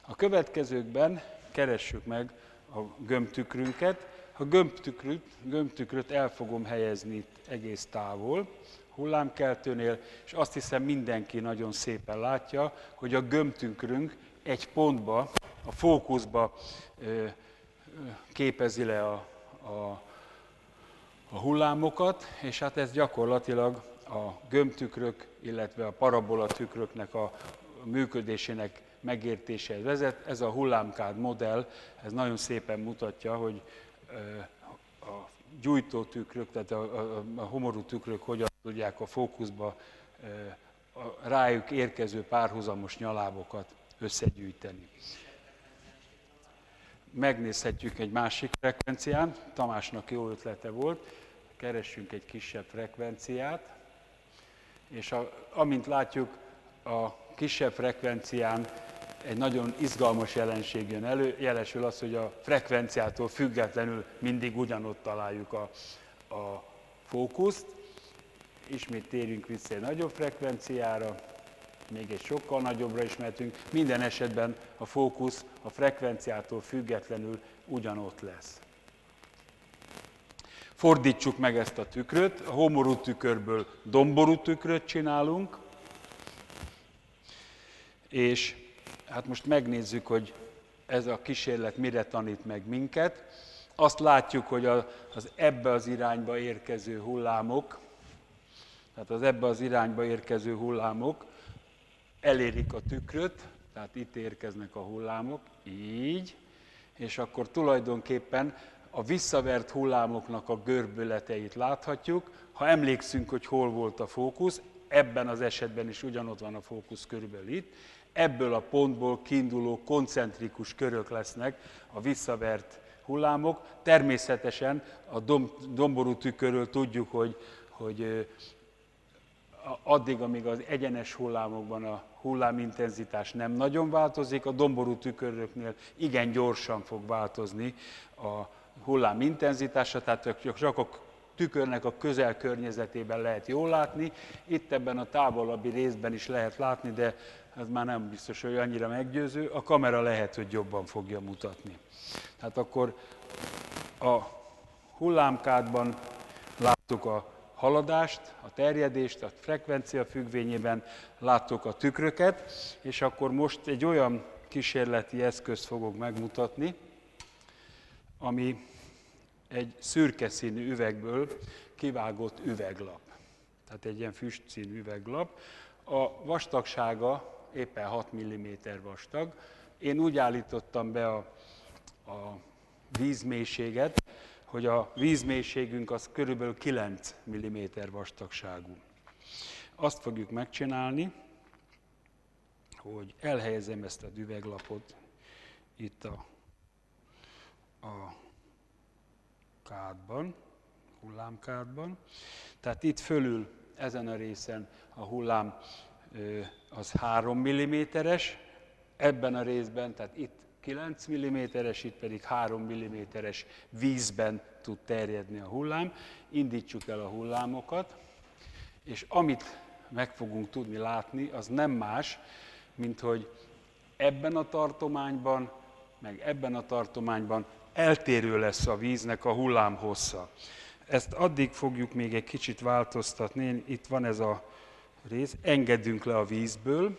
a következőkben keressük meg a gömbtükrünket. A gömbtükröt, gömbtükröt el fogom helyezni itt egész távol, hullámkeltőnél, és azt hiszem mindenki nagyon szépen látja, hogy a gömbtükrünk egy pontba, a fókuszba képezi le a, a a hullámokat, és hát ez gyakorlatilag a gömbtükrök, illetve a parabola tükröknek a működésének megértéséhez vezet. Ez a hullámkád modell, ez nagyon szépen mutatja, hogy a gyújtó tükrök, tehát a, a, a homorú tükrök hogyan tudják a fókuszba a rájuk érkező párhuzamos nyalábokat összegyűjteni. Megnézhetjük egy másik frekvencián, Tamásnak jó ötlete volt, keressünk egy kisebb frekvenciát, és a, amint látjuk, a kisebb frekvencián egy nagyon izgalmas jelenség jön elő, jelesül az, hogy a frekvenciától függetlenül mindig ugyanott találjuk a, a fókuszt. Ismét térjünk vissza egy nagyobb frekvenciára, még egy sokkal nagyobbra is mehetünk. Minden esetben a fókusz a frekvenciától függetlenül ugyanott lesz. Fordítsuk meg ezt a tükröt, a homorú tükörből domború tükröt csinálunk, és hát most megnézzük, hogy ez a kísérlet mire tanít meg minket. Azt látjuk, hogy az ebbe az irányba érkező hullámok, tehát az ebbe az irányba érkező hullámok elérik a tükröt, tehát itt érkeznek a hullámok, így, és akkor tulajdonképpen a visszavert hullámoknak a görbületeit láthatjuk. Ha emlékszünk, hogy hol volt a fókusz, ebben az esetben is ugyanott van a fókusz körülbelül itt, ebből a pontból kiinduló koncentrikus körök lesznek a visszavert hullámok. Természetesen a domború tükörről tudjuk, hogy, hogy addig, amíg az egyenes hullámokban a hullámintenzitás nem nagyon változik, a domború tüköröknél igen gyorsan fog változni a hullámintenzitása, tehát csak a tükörnek a közel környezetében lehet jól látni. Itt ebben a távolabbi részben is lehet látni, de ez már nem biztos, hogy annyira meggyőző. A kamera lehet, hogy jobban fogja mutatni. Tehát akkor a hullámkádban láttuk a haladást, a terjedést, a frekvencia függvényében láttuk a tükröket, és akkor most egy olyan kísérleti eszközt fogok megmutatni, ami egy szürke színű üvegből kivágott üveglap. Tehát egy ilyen füstszínű üveglap. A vastagsága éppen 6 mm vastag. Én úgy állítottam be a, a vízmélységet, hogy a vízmélységünk az körülbelül 9 mm vastagságú. Azt fogjuk megcsinálni, hogy elhelyezem ezt a üveglapot itt a, a kádban, hullámkádban. Tehát itt fölül, ezen a részen a hullám az 3 mm-es, ebben a részben, tehát itt 9 mm-es, itt pedig 3 mm-es vízben tud terjedni a hullám. Indítsuk el a hullámokat, és amit meg fogunk tudni látni, az nem más, mint hogy ebben a tartományban, meg ebben a tartományban eltérő lesz a víznek a hullám hossza. Ezt addig fogjuk még egy kicsit változtatni. Itt van ez a rész, engedünk le a vízből,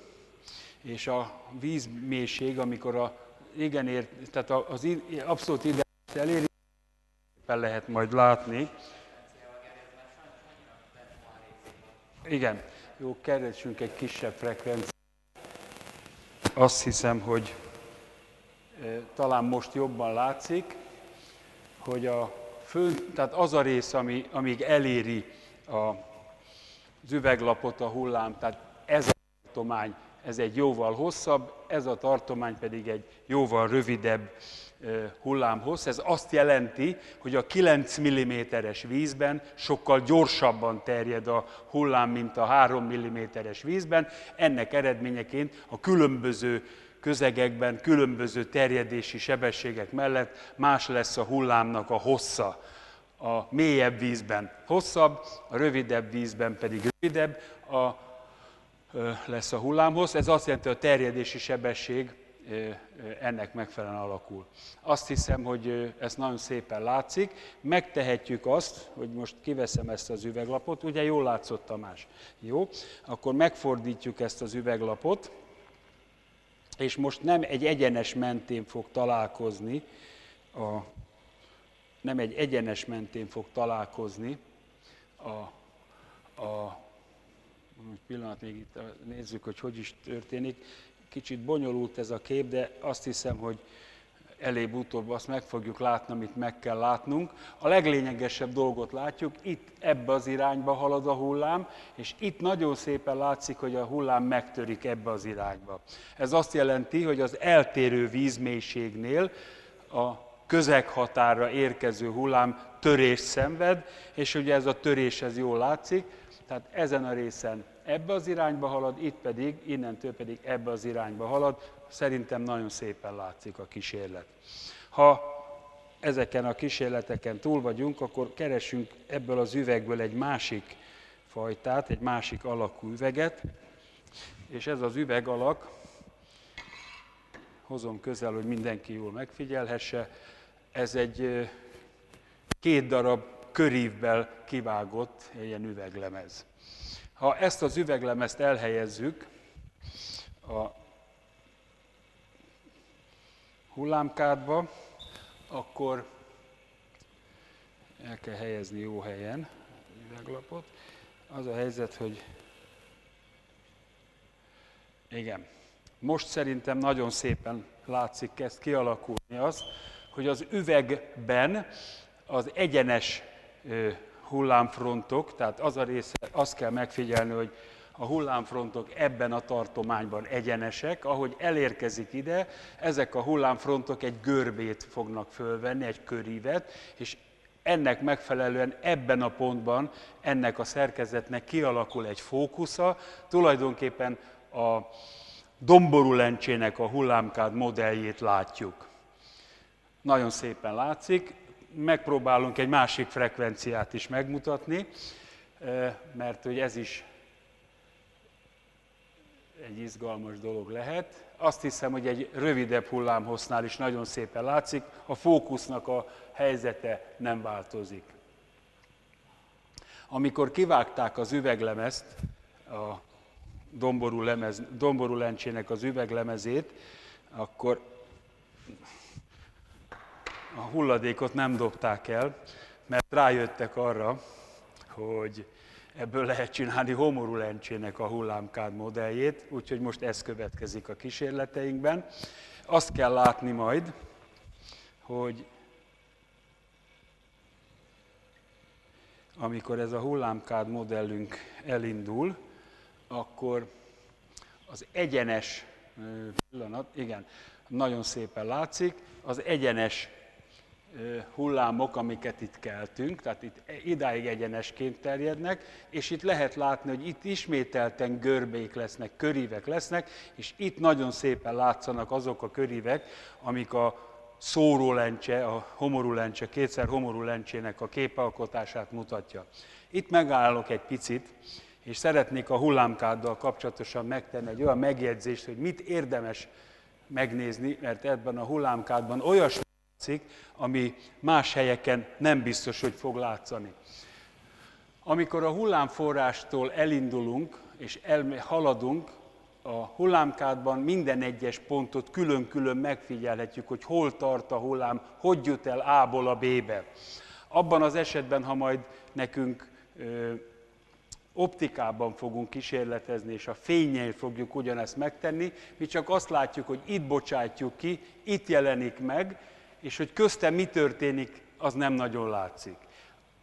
és a vízmélység, amikor a igen ér, tehát az abszolút ide eléri, lehet majd látni. Igen, jó, keresünk egy kisebb frekvenciát. Azt hiszem, hogy talán most jobban látszik, hogy a fő, tehát az a rész, ami, amíg eléri a, az üveglapot a hullám, tehát ez a tartomány, ez egy jóval hosszabb, ez a tartomány pedig egy jóval rövidebb hullámhossz. Ez azt jelenti, hogy a 9 mm-es vízben sokkal gyorsabban terjed a hullám, mint a 3 mm-es vízben. Ennek eredményeként a különböző közegekben különböző terjedési sebességek mellett más lesz a hullámnak a hossza. A mélyebb vízben hosszabb, a rövidebb vízben pedig rövidebb a, lesz a hullámhossz. Ez azt jelenti, hogy a terjedési sebesség ennek megfelelően alakul. Azt hiszem, hogy ez nagyon szépen látszik. Megtehetjük azt, hogy most kiveszem ezt az üveglapot, ugye jól látszott Tamás? Jó? Akkor megfordítjuk ezt az üveglapot, és most nem egy egyenes mentén fog találkozni, a, nem egy egyenes mentén fog találkozni a, a pillanat, még itt nézzük, hogy hogy is történik. Kicsit bonyolult ez a kép, de azt hiszem, hogy előbb-utóbb azt meg fogjuk látni, amit meg kell látnunk. A leglényegesebb dolgot látjuk, itt ebbe az irányba halad a hullám, és itt nagyon szépen látszik, hogy a hullám megtörik ebbe az irányba. Ez azt jelenti, hogy az eltérő vízmélységnél a közeghatára érkező hullám törést szenved, és ugye ez a törés ez jól látszik, tehát ezen a részen ebbe az irányba halad, itt pedig, innentől pedig ebbe az irányba halad. Szerintem nagyon szépen látszik a kísérlet. Ha ezeken a kísérleteken túl vagyunk, akkor keresünk ebből az üvegből egy másik fajtát, egy másik alakú üveget, és ez az üveg alak, hozom közel, hogy mindenki jól megfigyelhesse, ez egy két darab körívvel kivágott ilyen üveglemez. Ha ezt az üveglemezt elhelyezzük a hullámkádba, akkor el kell helyezni jó helyen üveglapot. Az a helyzet, hogy igen, most szerintem nagyon szépen látszik, kezd kialakulni az, hogy az üvegben az egyenes hullámfrontok, tehát az a része, azt kell megfigyelni, hogy a hullámfrontok ebben a tartományban egyenesek, ahogy elérkezik ide, ezek a hullámfrontok egy görbét fognak fölvenni, egy körívet, és ennek megfelelően ebben a pontban ennek a szerkezetnek kialakul egy fókusza, tulajdonképpen a domború lencsének a hullámkád modelljét látjuk. Nagyon szépen látszik, megpróbálunk egy másik frekvenciát is megmutatni, eh, mert hogy ez is egy izgalmas dolog lehet. Azt hiszem, hogy egy rövidebb hullámhosznál is nagyon szépen látszik, a fókusznak a helyzete nem változik. Amikor kivágták az üveglemezt, a domború, lemez, domború lencsének az üveglemezét, akkor a hulladékot nem dobták el, mert rájöttek arra, hogy ebből lehet csinálni homorú lencsének a hullámkád modelljét, úgyhogy most ez következik a kísérleteinkben. Azt kell látni majd, hogy amikor ez a hullámkád modellünk elindul, akkor az egyenes pillanat, igen, nagyon szépen látszik, az egyenes hullámok, amiket itt keltünk, tehát itt idáig egyenesként terjednek, és itt lehet látni, hogy itt ismételten görbék lesznek, körívek lesznek, és itt nagyon szépen látszanak azok a körívek, amik a szórólencse, a homorú lencse, kétszer homorú lencsének a képalkotását mutatja. Itt megállok egy picit, és szeretnék a hullámkáddal kapcsolatosan megtenni egy olyan megjegyzést, hogy mit érdemes megnézni, mert ebben a hullámkádban olyasmi látszik, ami más helyeken nem biztos, hogy fog látszani. Amikor a hullámforrástól elindulunk és el, haladunk, a hullámkádban minden egyes pontot külön-külön megfigyelhetjük, hogy hol tart a hullám, hogy jut el A-ból a B-be. Abban az esetben, ha majd nekünk ö, optikában fogunk kísérletezni, és a fényel fogjuk ugyanezt megtenni, mi csak azt látjuk, hogy itt bocsátjuk ki, itt jelenik meg, és hogy köztem mi történik, az nem nagyon látszik.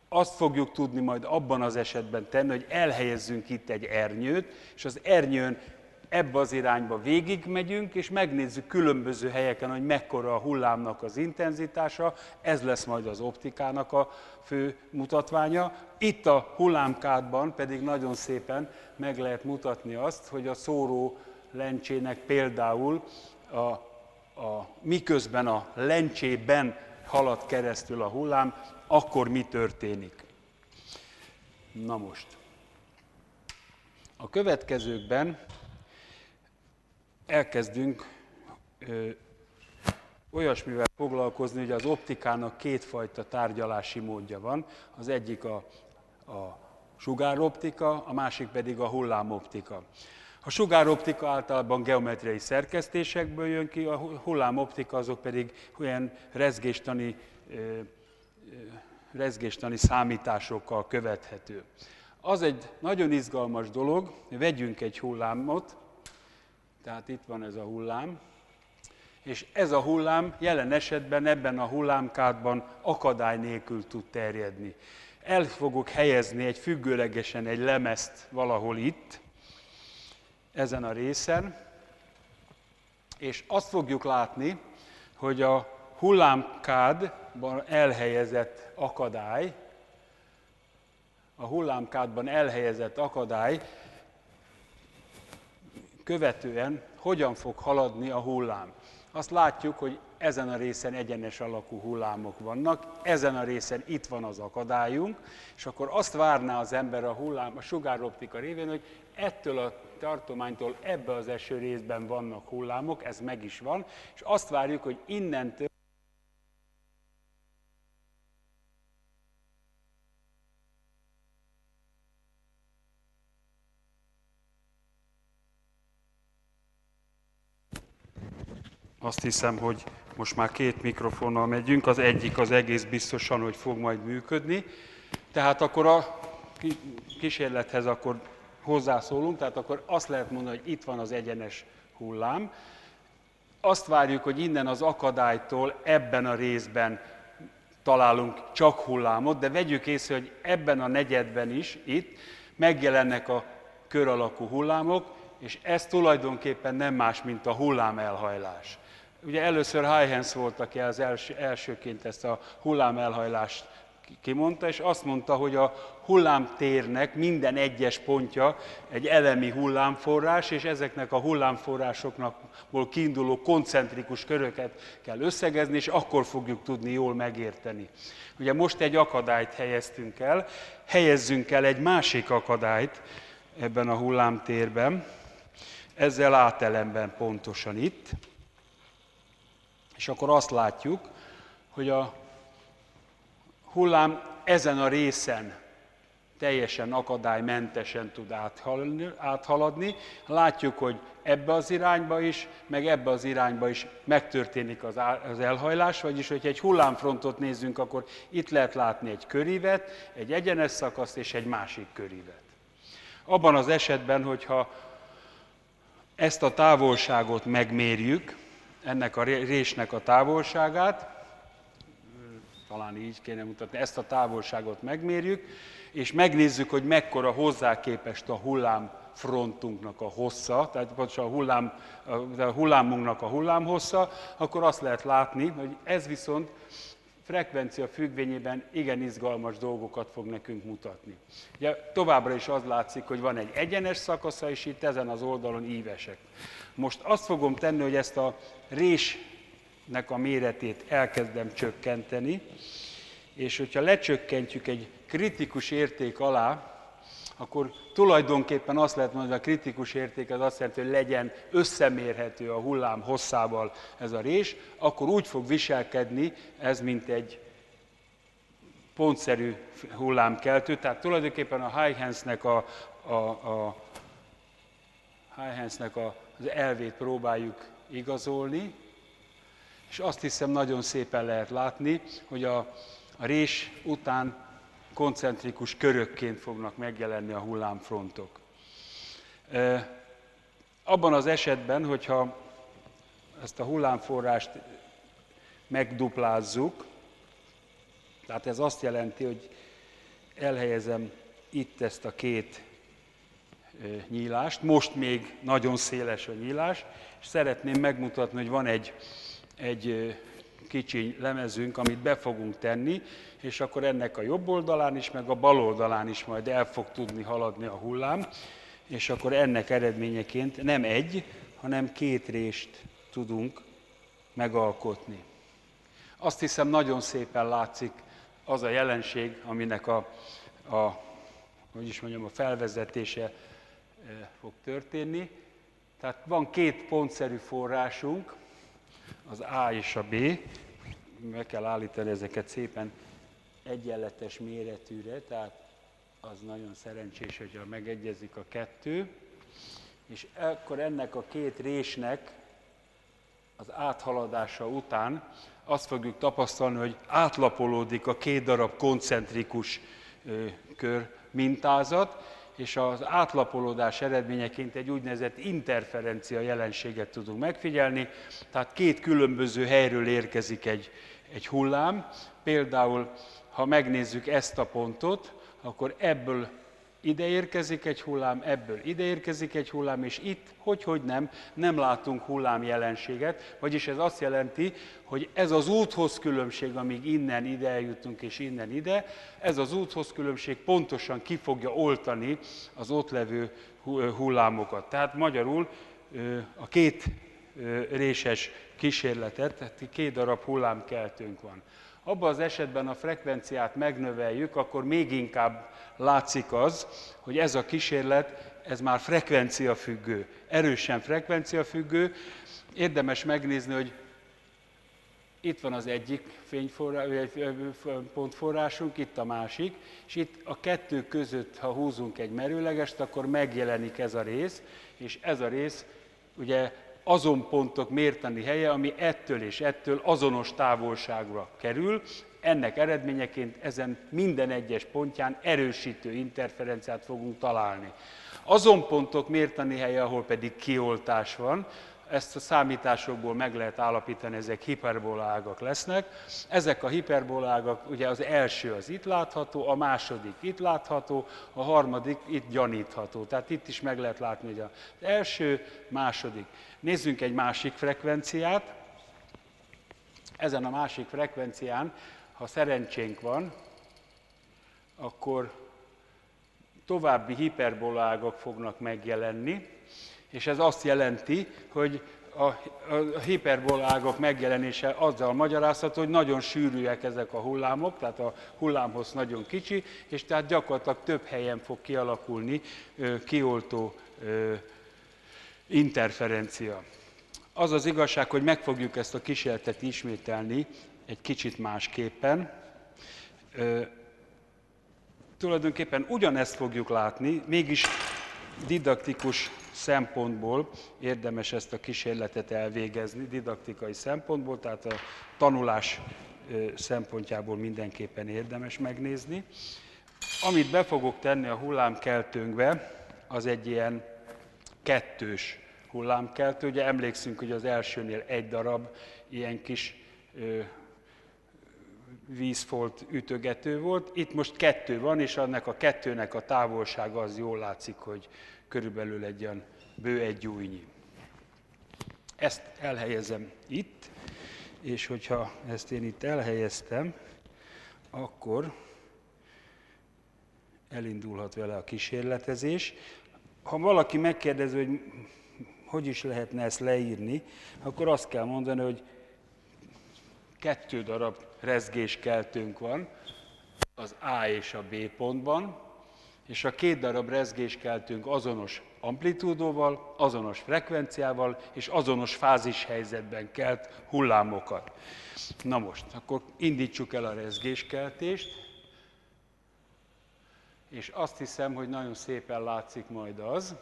Azt fogjuk tudni majd abban az esetben tenni, hogy elhelyezzünk itt egy ernyőt, és az ernyőn ebbe az irányba végigmegyünk, és megnézzük különböző helyeken, hogy mekkora a hullámnak az intenzitása, ez lesz majd az optikának a fő mutatványa. Itt a hullámkádban pedig nagyon szépen meg lehet mutatni azt, hogy a szóró lencsének például a a, miközben a lencsében halad keresztül a hullám, akkor mi történik. Na most. A következőkben elkezdünk ö, olyasmivel foglalkozni, hogy az optikának kétfajta tárgyalási módja van. Az egyik a, a sugároptika, a másik pedig a hullámoptika. A sugároptika általában geometriai szerkesztésekből jön ki, a hullámoptika azok pedig olyan rezgéstani, rezgéstani számításokkal követhető. Az egy nagyon izgalmas dolog, vegyünk egy hullámot, tehát itt van ez a hullám, és ez a hullám jelen esetben ebben a hullámkádban akadály nélkül tud terjedni. El fogok helyezni egy függőlegesen egy lemezt valahol itt, ezen a részen, és azt fogjuk látni, hogy a hullámkádban elhelyezett akadály, a hullámkádban elhelyezett akadály követően hogyan fog haladni a hullám. Azt látjuk, hogy ezen a részen egyenes alakú hullámok vannak, ezen a részen itt van az akadályunk, és akkor azt várná az ember a hullám, a sugároptika révén, hogy ettől a tartománytól ebbe az eső részben vannak hullámok, ez meg is van, és azt várjuk, hogy innentől Azt hiszem, hogy most már két mikrofonnal megyünk, az egyik az egész biztosan, hogy fog majd működni. Tehát akkor a kísérlethez akkor hozzászólunk, tehát akkor azt lehet mondani, hogy itt van az egyenes hullám. Azt várjuk, hogy innen az akadálytól ebben a részben találunk csak hullámot, de vegyük észre, hogy ebben a negyedben is, itt megjelennek a kör alakú hullámok, és ez tulajdonképpen nem más, mint a hullámelhajlás. Ugye először Huygens volt, aki az első, elsőként ezt a hullámelhajlást kimondta, és azt mondta, hogy a hullámtérnek minden egyes pontja egy elemi hullámforrás, és ezeknek a hullámforrásoknak kiinduló koncentrikus köröket kell összegezni, és akkor fogjuk tudni jól megérteni. Ugye most egy akadályt helyeztünk el, helyezzünk el egy másik akadályt ebben a hullámtérben, ezzel átelemben pontosan itt, és akkor azt látjuk, hogy a hullám ezen a részen teljesen akadálymentesen tud áthaladni. Látjuk, hogy ebbe az irányba is, meg ebbe az irányba is megtörténik az, elhajlás, vagyis, hogyha egy hullámfrontot nézzünk, akkor itt lehet látni egy körívet, egy egyenes szakaszt és egy másik körívet. Abban az esetben, hogyha ezt a távolságot megmérjük, ennek a résnek a távolságát, talán így kéne mutatni, ezt a távolságot megmérjük, és megnézzük, hogy mekkora hozzá képest a hullám frontunknak a hossza, tehát pontosan a, hullám, a hullámunknak a hullámhossza, akkor azt lehet látni, hogy ez viszont frekvencia függvényében igen izgalmas dolgokat fog nekünk mutatni. Ugye továbbra is az látszik, hogy van egy egyenes szakasza, és itt ezen az oldalon ívesek. Most azt fogom tenni, hogy ezt a résnek a méretét elkezdem csökkenteni, és hogyha lecsökkentjük egy kritikus érték alá, akkor tulajdonképpen azt lehet mondani, hogy a kritikus érték az azt jelenti, hogy legyen összemérhető a hullám hosszával ez a rés, akkor úgy fog viselkedni ez, mint egy pontszerű hullámkeltő. Tehát tulajdonképpen a Huygens-nek a, a, a, Huygens-nek a, az elvét próbáljuk igazolni, és azt hiszem nagyon szépen lehet látni, hogy a, a rés után koncentrikus körökként fognak megjelenni a hullámfrontok. Abban az esetben, hogyha ezt a hullámforrást megduplázzuk, tehát ez azt jelenti, hogy elhelyezem itt ezt a két nyílást, most még nagyon széles a nyílás, és szeretném megmutatni, hogy van egy, egy kicsi lemezünk, amit be fogunk tenni, és akkor ennek a jobb oldalán is, meg a bal oldalán is majd el fog tudni haladni a hullám, és akkor ennek eredményeként nem egy, hanem két rést tudunk megalkotni. Azt hiszem nagyon szépen látszik az a jelenség, aminek a, a hogy is mondjam, a felvezetése fog történni. Tehát van két pontszerű forrásunk, az A és a B, meg kell állítani ezeket szépen egyenletes méretűre, tehát az nagyon szerencsés, hogyha megegyezik a kettő, és akkor ennek a két résnek az áthaladása után azt fogjuk tapasztalni, hogy átlapolódik a két darab koncentrikus kör mintázat, és az átlapolódás eredményeként egy úgynevezett interferencia jelenséget tudunk megfigyelni, tehát két különböző helyről érkezik egy, egy hullám, például ha megnézzük ezt a pontot, akkor ebből ide érkezik egy hullám, ebből ide érkezik egy hullám, és itt, hogy, hogy nem, nem látunk hullám jelenséget, vagyis ez azt jelenti, hogy ez az úthoz különbség, amíg innen ide eljutunk, és innen ide, ez az úthoz különbség pontosan ki fogja oltani az ott levő hullámokat. Tehát magyarul a két réses kísérletet, tehát két darab hullámkeltőnk van abban az esetben a frekvenciát megnöveljük, akkor még inkább látszik az, hogy ez a kísérlet, ez már frekvenciafüggő, erősen frekvenciafüggő. Érdemes megnézni, hogy itt van az egyik pontforrásunk, itt a másik, és itt a kettő között, ha húzunk egy merőlegest, akkor megjelenik ez a rész, és ez a rész ugye azon pontok mérteni helye, ami ettől és ettől azonos távolságra kerül, ennek eredményeként ezen minden egyes pontján erősítő interferenciát fogunk találni. Azon pontok mértani helye, ahol pedig kioltás van, ezt a számításokból meg lehet állapítani, ezek hiperbolágak lesznek. Ezek a hiperbolágak, ugye az első az itt látható, a második itt látható, a harmadik itt gyanítható. Tehát itt is meg lehet látni, hogy az első, második. Nézzünk egy másik frekvenciát. Ezen a másik frekvencián, ha szerencsénk van, akkor további hiperbolágak fognak megjelenni, és ez azt jelenti, hogy a, a hiperbolágok megjelenése azzal magyarázható, hogy nagyon sűrűek ezek a hullámok, tehát a hullámhoz nagyon kicsi, és tehát gyakorlatilag több helyen fog kialakulni ö, kioltó ö, interferencia. Az az igazság, hogy meg fogjuk ezt a kísérletet ismételni egy kicsit másképpen. Ö, tulajdonképpen ugyanezt fogjuk látni, mégis didaktikus szempontból érdemes ezt a kísérletet elvégezni, didaktikai szempontból, tehát a tanulás szempontjából mindenképpen érdemes megnézni. Amit be fogok tenni a hullámkeltőnkbe, az egy ilyen kettős hullámkeltő. Ugye emlékszünk, hogy az elsőnél egy darab ilyen kis vízfolt ütögető volt. Itt most kettő van, és annak a kettőnek a távolsága az jól látszik, hogy körülbelül egy olyan bő egy újnyi. Ezt elhelyezem itt, és hogyha ezt én itt elhelyeztem, akkor elindulhat vele a kísérletezés. Ha valaki megkérdezi, hogy hogy is lehetne ezt leírni, akkor azt kell mondani, hogy kettő darab rezgéskeltőnk van, az A és a B pontban, és a két darab rezgéskeltőnk azonos amplitúdóval, azonos frekvenciával és azonos fázis helyzetben kelt hullámokat. Na most, akkor indítsuk el a rezgéskeltést, és azt hiszem, hogy nagyon szépen látszik majd az,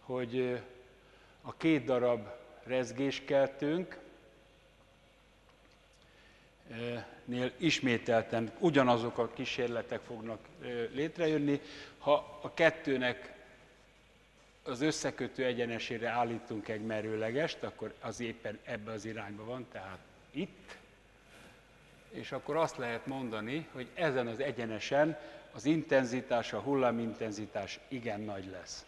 hogy a két darab rezgéskeltőnk nél ismételten ugyanazok a kísérletek fognak létrejönni. Ha a kettőnek az összekötő egyenesére állítunk egy merőlegest, akkor az éppen ebbe az irányba van, tehát itt, és akkor azt lehet mondani, hogy ezen az egyenesen az intenzitás, a hullámintenzitás igen nagy lesz.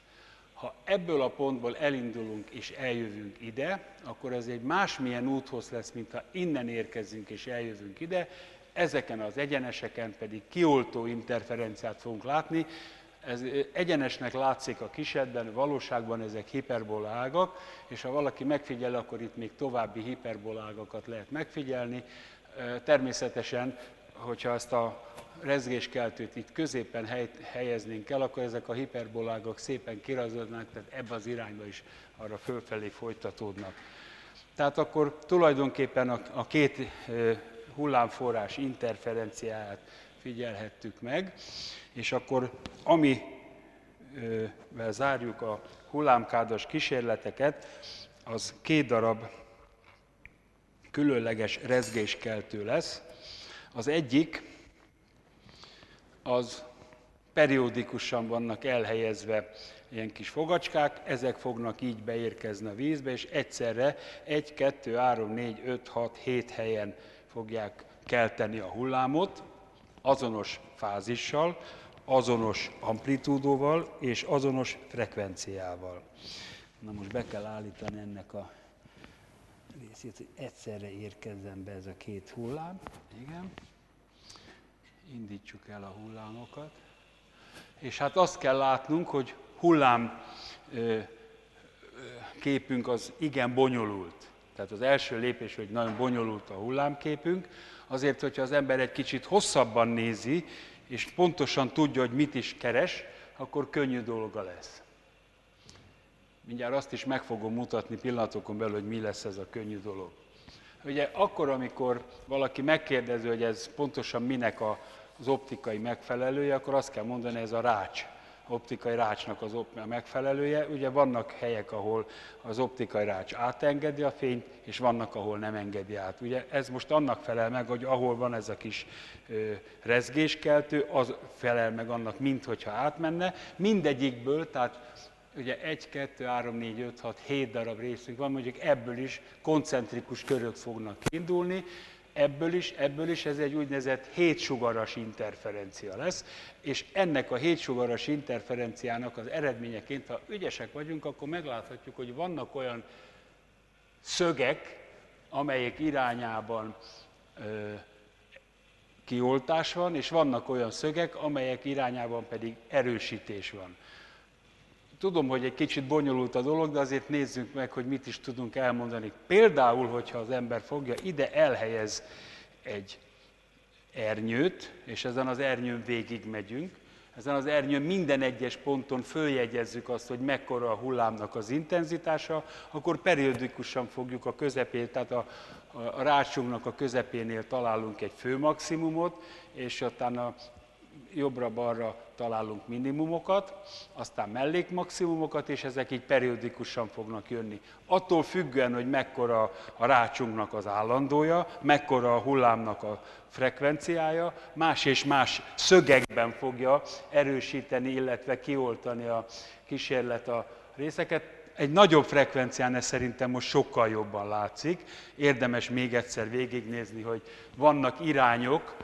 Ha ebből a pontból elindulunk és eljövünk ide, akkor ez egy másmilyen úthoz lesz, mint ha innen érkezünk és eljövünk ide, ezeken az egyeneseken pedig kioltó interferenciát fogunk látni. Ez egyenesnek látszik a kisedben, valóságban ezek hiperbolágak, és ha valaki megfigyel, akkor itt még további hiperbolágakat lehet megfigyelni. Természetesen, hogyha ezt a rezgéskeltőt itt középen hely, helyeznénk el, akkor ezek a hiperbolágok szépen kirazódnak, tehát ebbe az irányba is arra fölfelé folytatódnak. Tehát akkor tulajdonképpen a, a két hullámforrás interferenciáját figyelhettük meg, és akkor amivel zárjuk a hullámkádas kísérleteket, az két darab különleges rezgéskeltő lesz. Az egyik az periódikusan vannak elhelyezve ilyen kis fogacskák, ezek fognak így beérkezni a vízbe, és egyszerre 1, 2, 3, 4, 5, 6, 7 helyen fogják kelteni a hullámot, azonos fázissal, azonos amplitúdóval és azonos frekvenciával. Na most be kell állítani ennek a részét, hogy egyszerre érkezzen be ez a két hullám. Igen indítsuk el a hullámokat. És hát azt kell látnunk, hogy hullám képünk az igen bonyolult. Tehát az első lépés, hogy nagyon bonyolult a hullámképünk, azért, hogyha az ember egy kicsit hosszabban nézi, és pontosan tudja, hogy mit is keres, akkor könnyű dolga lesz. Mindjárt azt is meg fogom mutatni pillanatokon belül, hogy mi lesz ez a könnyű dolog. Ugye akkor, amikor valaki megkérdezi, hogy ez pontosan minek az optikai megfelelője, akkor azt kell mondani, ez a rács. optikai rácsnak az op- a megfelelője. Ugye vannak helyek, ahol az optikai rács átengedi a fényt, és vannak, ahol nem engedi át. Ugye ez most annak felel meg, hogy ahol van ez a kis ö, rezgéskeltő, az felel meg annak, minthogyha átmenne. Mindegyikből, tehát ugye 1, 2, 3, 4, 5, 6, 7 darab részünk van, mondjuk ebből is koncentrikus körök fognak indulni, ebből is, ebből is ez egy úgynevezett hétsugaras interferencia lesz, és ennek a hétsugaras interferenciának az eredményeként, ha ügyesek vagyunk, akkor megláthatjuk, hogy vannak olyan szögek, amelyek irányában ö, kioltás van, és vannak olyan szögek, amelyek irányában pedig erősítés van. Tudom, hogy egy kicsit bonyolult a dolog, de azért nézzük meg, hogy mit is tudunk elmondani. Például, hogyha az ember fogja, ide elhelyez egy ernyőt, és ezen az ernyőn végig megyünk, ezen az ernyőn minden egyes ponton följegyezzük azt, hogy mekkora a hullámnak az intenzitása, akkor periódikusan fogjuk a közepét, tehát a, a rácsunknak a közepénél találunk egy főmaximumot, és utána jobbra-balra találunk minimumokat, aztán mellékmaximumokat, és ezek így periódikusan fognak jönni. Attól függően, hogy mekkora a rácsunknak az állandója, mekkora a hullámnak a frekvenciája, más és más szögekben fogja erősíteni, illetve kioltani a kísérlet a részeket. Egy nagyobb frekvencián ez szerintem most sokkal jobban látszik. Érdemes még egyszer végignézni, hogy vannak irányok,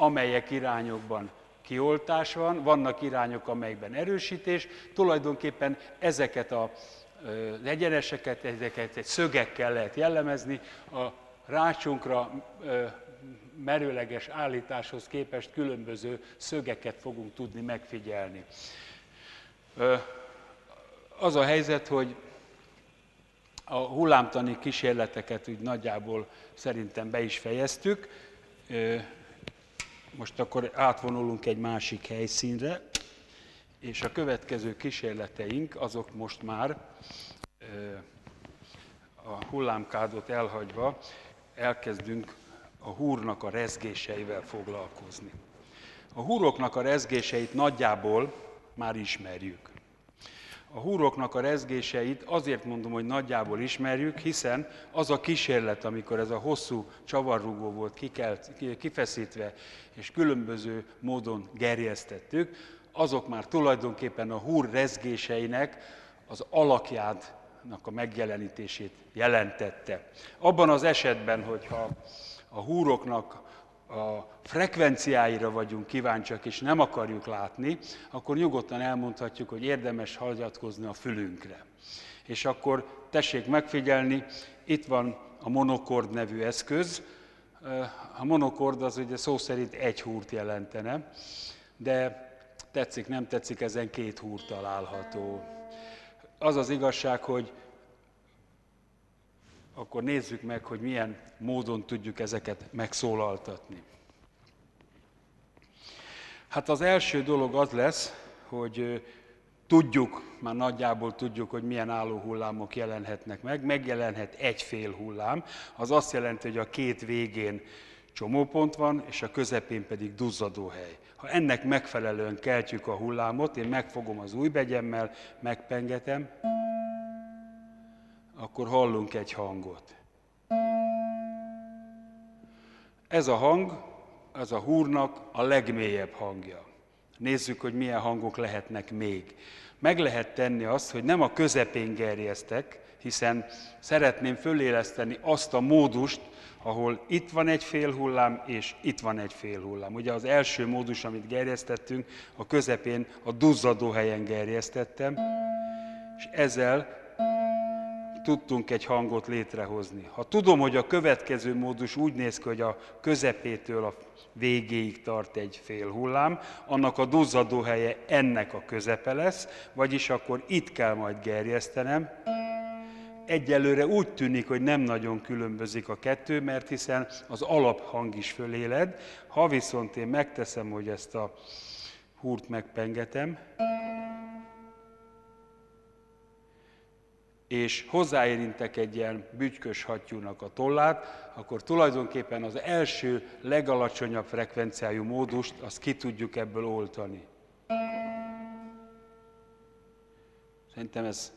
amelyek irányokban kioltás van, vannak irányok, amelyekben erősítés, tulajdonképpen ezeket a, az egyeneseket, ezeket egy szögekkel lehet jellemezni, a rácsunkra merőleges állításhoz képest különböző szögeket fogunk tudni megfigyelni. Az a helyzet, hogy a hullámtani kísérleteket úgy nagyjából szerintem be is fejeztük. Most akkor átvonulunk egy másik helyszínre, és a következő kísérleteink azok most már a hullámkádot elhagyva elkezdünk a húrnak a rezgéseivel foglalkozni. A húroknak a rezgéseit nagyjából már ismerjük. A húroknak a rezgéseit azért mondom, hogy nagyjából ismerjük, hiszen az a kísérlet, amikor ez a hosszú csavarrugó volt kikelt, kifeszítve, és különböző módon gerjesztettük, azok már tulajdonképpen a húr rezgéseinek az alakját a megjelenítését jelentette. Abban az esetben, hogyha a húroknak a frekvenciáira vagyunk kíváncsiak, és nem akarjuk látni, akkor nyugodtan elmondhatjuk, hogy érdemes hagyatkozni a fülünkre. És akkor tessék megfigyelni, itt van a monokord nevű eszköz. A monokord az ugye szó szerint egy húrt jelentene, de tetszik, nem tetszik, ezen két húr található. Az az igazság, hogy akkor nézzük meg, hogy milyen módon tudjuk ezeket megszólaltatni. Hát az első dolog az lesz, hogy tudjuk, már nagyjából tudjuk, hogy milyen állóhullámok jelenhetnek meg. Megjelenhet egy fél hullám, az azt jelenti, hogy a két végén csomópont van, és a közepén pedig duzzadóhely. Ha ennek megfelelően keltjük a hullámot, én megfogom az újbegyemmel, megpengetem, akkor hallunk egy hangot. Ez a hang, az a húrnak a legmélyebb hangja. Nézzük, hogy milyen hangok lehetnek még. Meg lehet tenni azt, hogy nem a közepén gerjesztek, hiszen szeretném föléleszteni azt a módust, ahol itt van egy fél hullám, és itt van egy fél hullám. Ugye az első módus, amit gerjesztettünk, a közepén a duzzadó helyen gerjesztettem, és ezzel tudtunk egy hangot létrehozni. Ha tudom, hogy a következő módus úgy néz ki, hogy a közepétől a végéig tart egy fél hullám, annak a duzzadó helye ennek a közepe lesz, vagyis akkor itt kell majd gerjesztenem. Egyelőre úgy tűnik, hogy nem nagyon különbözik a kettő, mert hiszen az alaphang is föléled. Ha viszont én megteszem, hogy ezt a húrt megpengetem, és hozzáérintek egy ilyen bütykös hattyúnak a tollát, akkor tulajdonképpen az első legalacsonyabb frekvenciájú módust, azt ki tudjuk ebből oltani. Szerintem ez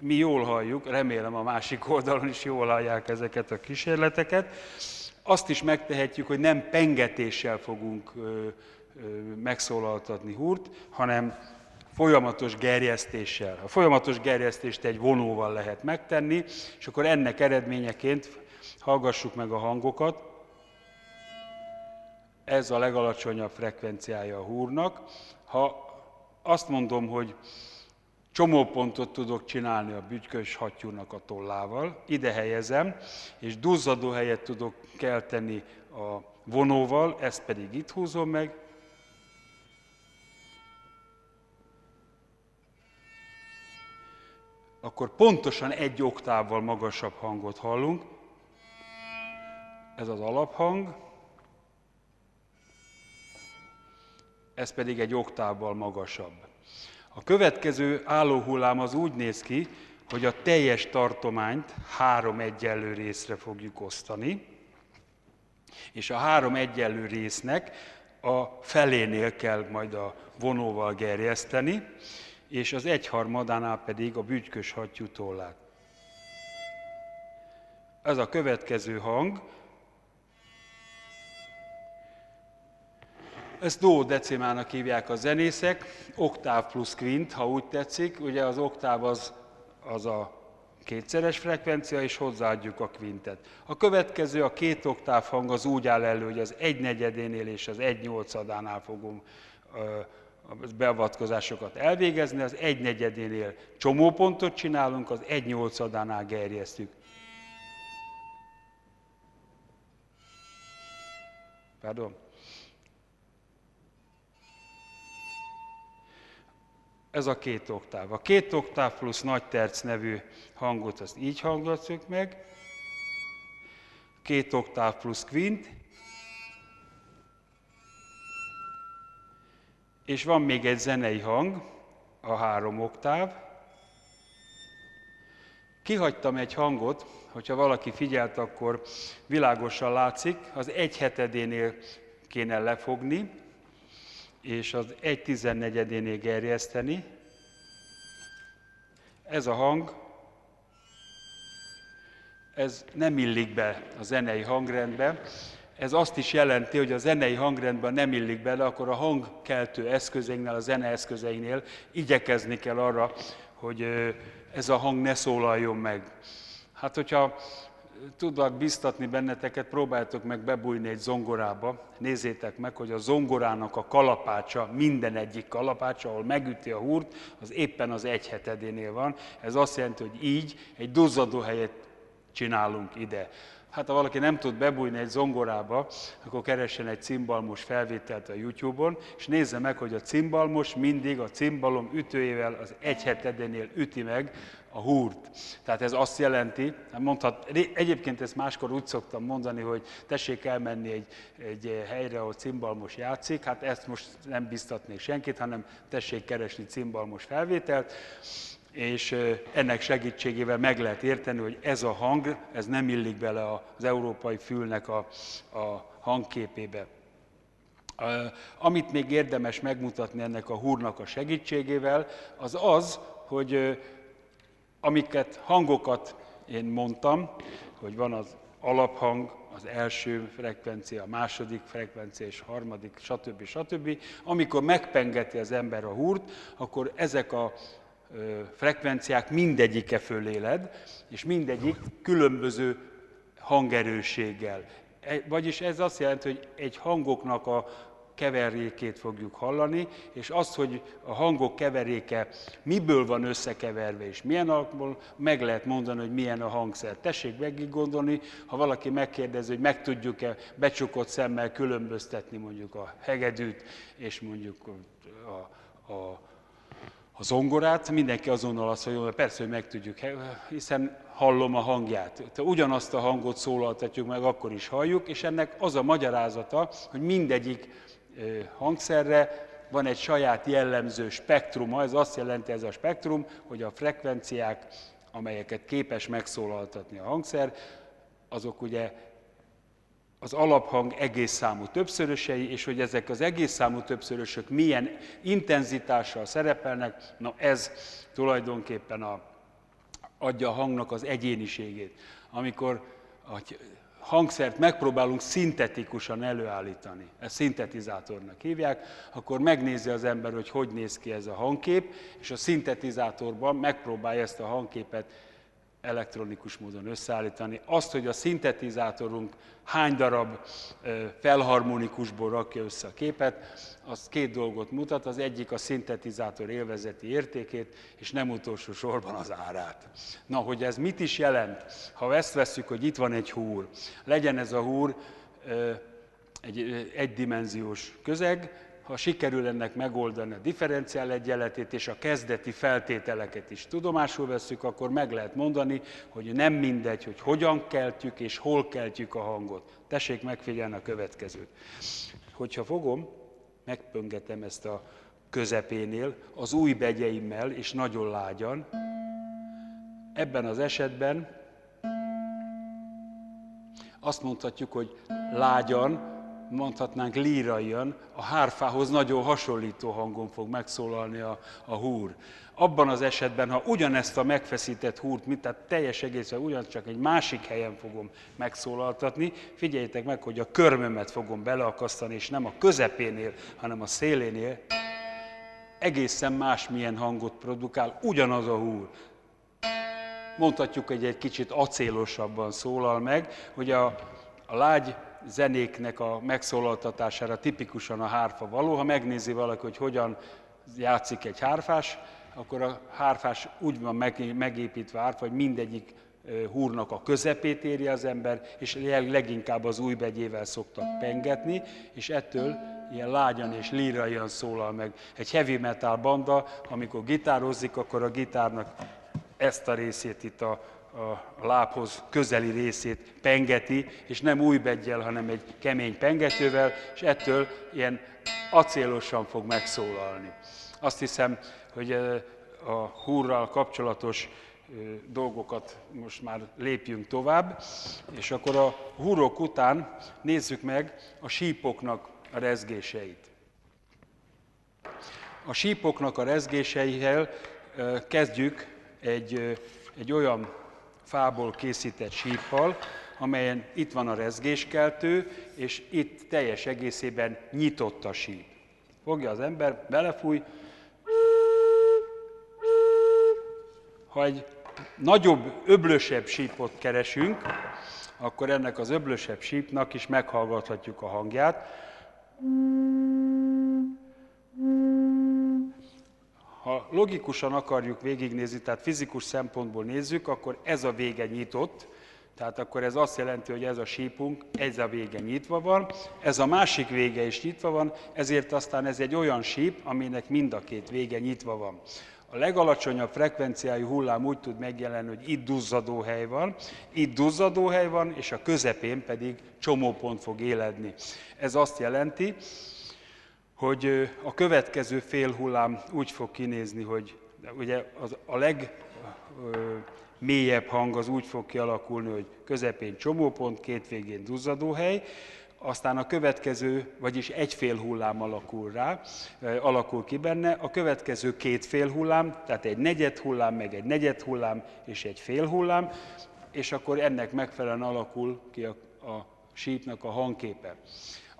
mi jól halljuk, remélem a másik oldalon is jól hallják ezeket a kísérleteket. Azt is megtehetjük, hogy nem pengetéssel fogunk megszólaltatni húrt, hanem folyamatos gerjesztéssel. A folyamatos gerjesztést egy vonóval lehet megtenni, és akkor ennek eredményeként hallgassuk meg a hangokat. Ez a legalacsonyabb frekvenciája a húrnak. Ha azt mondom, hogy csomópontot tudok csinálni a bütykös hattyúnak a tollával, ide helyezem, és duzzadó helyet tudok kelteni a vonóval, ezt pedig itt húzom meg, akkor pontosan egy oktávval magasabb hangot hallunk. Ez az alaphang, ez pedig egy oktávval magasabb. A következő állóhullám az úgy néz ki, hogy a teljes tartományt három egyenlő részre fogjuk osztani, és a három egyenlő résznek a felénél kell majd a vonóval gerjeszteni, és az egyharmadánál pedig a bütykös hattyú tollát. Ez a következő hang, Ezt do decimának hívják a zenészek, oktáv plusz kvint, ha úgy tetszik. Ugye az oktáv az, az a kétszeres frekvencia, és hozzáadjuk a kvintet. A következő, a két oktáv hang az úgy áll elő, hogy az egy negyedénél és az egy nyolcadánál fogom a beavatkozásokat elvégezni, az egy negyedénél csomópontot csinálunk, az egy nyolcadánál gerjesztjük. Pardon? Ez a két oktáv. A két oktáv plusz nagy terc nevű hangot, azt így hallgatjuk meg. Két oktáv plusz kvint. És van még egy zenei hang, a három oktáv. Kihagytam egy hangot, hogyha valaki figyelt, akkor világosan látszik, az egy hetedénél kéne lefogni, és az 1 14 gerjeszteni. Ez a hang, ez nem illik be a zenei hangrendbe. Ez azt is jelenti, hogy a zenei hangrendben nem illik bele, akkor a hangkeltő eszközeinknél, a zene eszközeinél igyekezni kell arra, hogy ez a hang ne szólaljon meg. Hát, hogyha tudlak biztatni benneteket, próbáltok meg bebújni egy zongorába, nézzétek meg, hogy a zongorának a kalapácsa, minden egyik kalapácsa, ahol megüti a húrt, az éppen az egy hetedénél van. Ez azt jelenti, hogy így egy duzzadó helyet csinálunk ide. Hát ha valaki nem tud bebújni egy zongorába, akkor keressen egy cimbalmos felvételt a YouTube-on, és nézze meg, hogy a cimbalmos mindig a cimbalom ütőjével az egy hetedénél üti meg a húrt. Tehát ez azt jelenti, mondhat, egyébként ezt máskor úgy szoktam mondani, hogy tessék elmenni egy, egy helyre, ahol cimbalmos játszik, hát ezt most nem biztatnék senkit, hanem tessék keresni cimbalmos felvételt, és ennek segítségével meg lehet érteni, hogy ez a hang, ez nem illik bele az európai fülnek a, a hangképébe. Amit még érdemes megmutatni ennek a húrnak a segítségével, az az, hogy amiket hangokat én mondtam, hogy van az alaphang, az első frekvencia, a második frekvencia és harmadik, stb. stb. Amikor megpengeti az ember a húrt, akkor ezek a frekvenciák mindegyike föléled, és mindegyik különböző hangerősséggel. E, vagyis ez azt jelenti, hogy egy hangoknak a keverékét fogjuk hallani, és azt, hogy a hangok keveréke miből van összekeverve, és milyen alapból, meg lehet mondani, hogy milyen a hangszer. Tessék megig gondolni, ha valaki megkérdezi, hogy meg tudjuk-e becsukott szemmel különböztetni mondjuk a hegedűt, és mondjuk a, a a zongorát, mindenki azonnal azt mondja, hogy persze, hogy meg tudjuk, hiszen hallom a hangját. Ugyanazt a hangot szólaltatjuk meg, akkor is halljuk, és ennek az a magyarázata, hogy mindegyik hangszerre van egy saját jellemző spektruma, ez azt jelenti ez a spektrum, hogy a frekvenciák, amelyeket képes megszólaltatni a hangszer, azok ugye az alaphang egész számú többszörösei, és hogy ezek az egész számú többszörösök milyen intenzitással szerepelnek, na ez tulajdonképpen a, adja a hangnak az egyéniségét. Amikor a hangszert megpróbálunk szintetikusan előállítani, ezt szintetizátornak hívják, akkor megnézi az ember, hogy hogy néz ki ez a hangkép, és a szintetizátorban megpróbálja ezt a hangképet elektronikus módon összeállítani. Azt, hogy a szintetizátorunk hány darab felharmonikusból rakja össze a képet, az két dolgot mutat. Az egyik a szintetizátor élvezeti értékét, és nem utolsó sorban az árát. Na, hogy ez mit is jelent, ha ezt vesszük, hogy itt van egy húr, legyen ez a húr egy egydimenziós közeg, ha sikerül ennek megoldani a differenciál egyenletét és a kezdeti feltételeket is tudomásul veszük, akkor meg lehet mondani, hogy nem mindegy, hogy hogyan keltjük és hol keltjük a hangot. Tessék megfigyelni a következőt. Hogyha fogom, megpöngetem ezt a közepénél, az új begyeimmel, és nagyon lágyan, ebben az esetben azt mondhatjuk, hogy lágyan, mondhatnánk líraian, a hárfához nagyon hasonlító hangon fog megszólalni a, a húr. Abban az esetben, ha ugyanezt a megfeszített húrt, mint tehát teljes egészen ugyancsak egy másik helyen fogom megszólaltatni, figyeljétek meg, hogy a körmömet fogom beleakasztani, és nem a közepénél, hanem a szélénél, egészen másmilyen hangot produkál, ugyanaz a húr. Mondhatjuk, hogy egy kicsit acélosabban szólal meg, hogy a, a lágy zenéknek a megszólaltatására tipikusan a hárfa való. Ha megnézi valaki, hogy hogyan játszik egy hárfás, akkor a hárfás úgy van megépítve hárfa, hogy mindegyik húrnak a közepét éri az ember, és leginkább az új begyével szoktak pengetni, és ettől ilyen lágyan és líraian szólal meg. Egy heavy metal banda, amikor gitározik, akkor a gitárnak ezt a részét itt a a lábhoz közeli részét pengeti, és nem új beggyel, hanem egy kemény pengetővel, és ettől ilyen acélosan fog megszólalni. Azt hiszem, hogy a húrral kapcsolatos dolgokat most már lépjünk tovább, és akkor a húrok után nézzük meg a sípoknak a rezgéseit. A sípoknak a rezgéseihez kezdjük egy, egy olyan fából készített síppal, amelyen itt van a rezgéskeltő, és itt teljes egészében nyitott a síp. Fogja az ember, belefúj, ha egy nagyobb, öblösebb sípot keresünk, akkor ennek az öblösebb sípnak is meghallgathatjuk a hangját. Ha logikusan akarjuk végignézni, tehát fizikus szempontból nézzük, akkor ez a vége nyitott, tehát akkor ez azt jelenti, hogy ez a sípunk, ez a vége nyitva van, ez a másik vége is nyitva van, ezért aztán ez egy olyan síp, aminek mind a két vége nyitva van. A legalacsonyabb frekvenciájú hullám úgy tud megjelenni, hogy itt duzzadóhely van, itt duzzadóhely van, és a közepén pedig csomópont fog éledni. Ez azt jelenti, hogy a következő fél hullám úgy fog kinézni, hogy ugye az, a legmélyebb hang az úgy fog kialakulni, hogy közepén csomópont, két végén duzzadóhely, aztán a következő, vagyis egy fél hullám alakul rá, alakul ki benne, a következő két fél hullám, tehát egy negyed hullám, meg egy negyed hullám és egy fél hullám, és akkor ennek megfelelően alakul ki a, a sípnak a hangképe.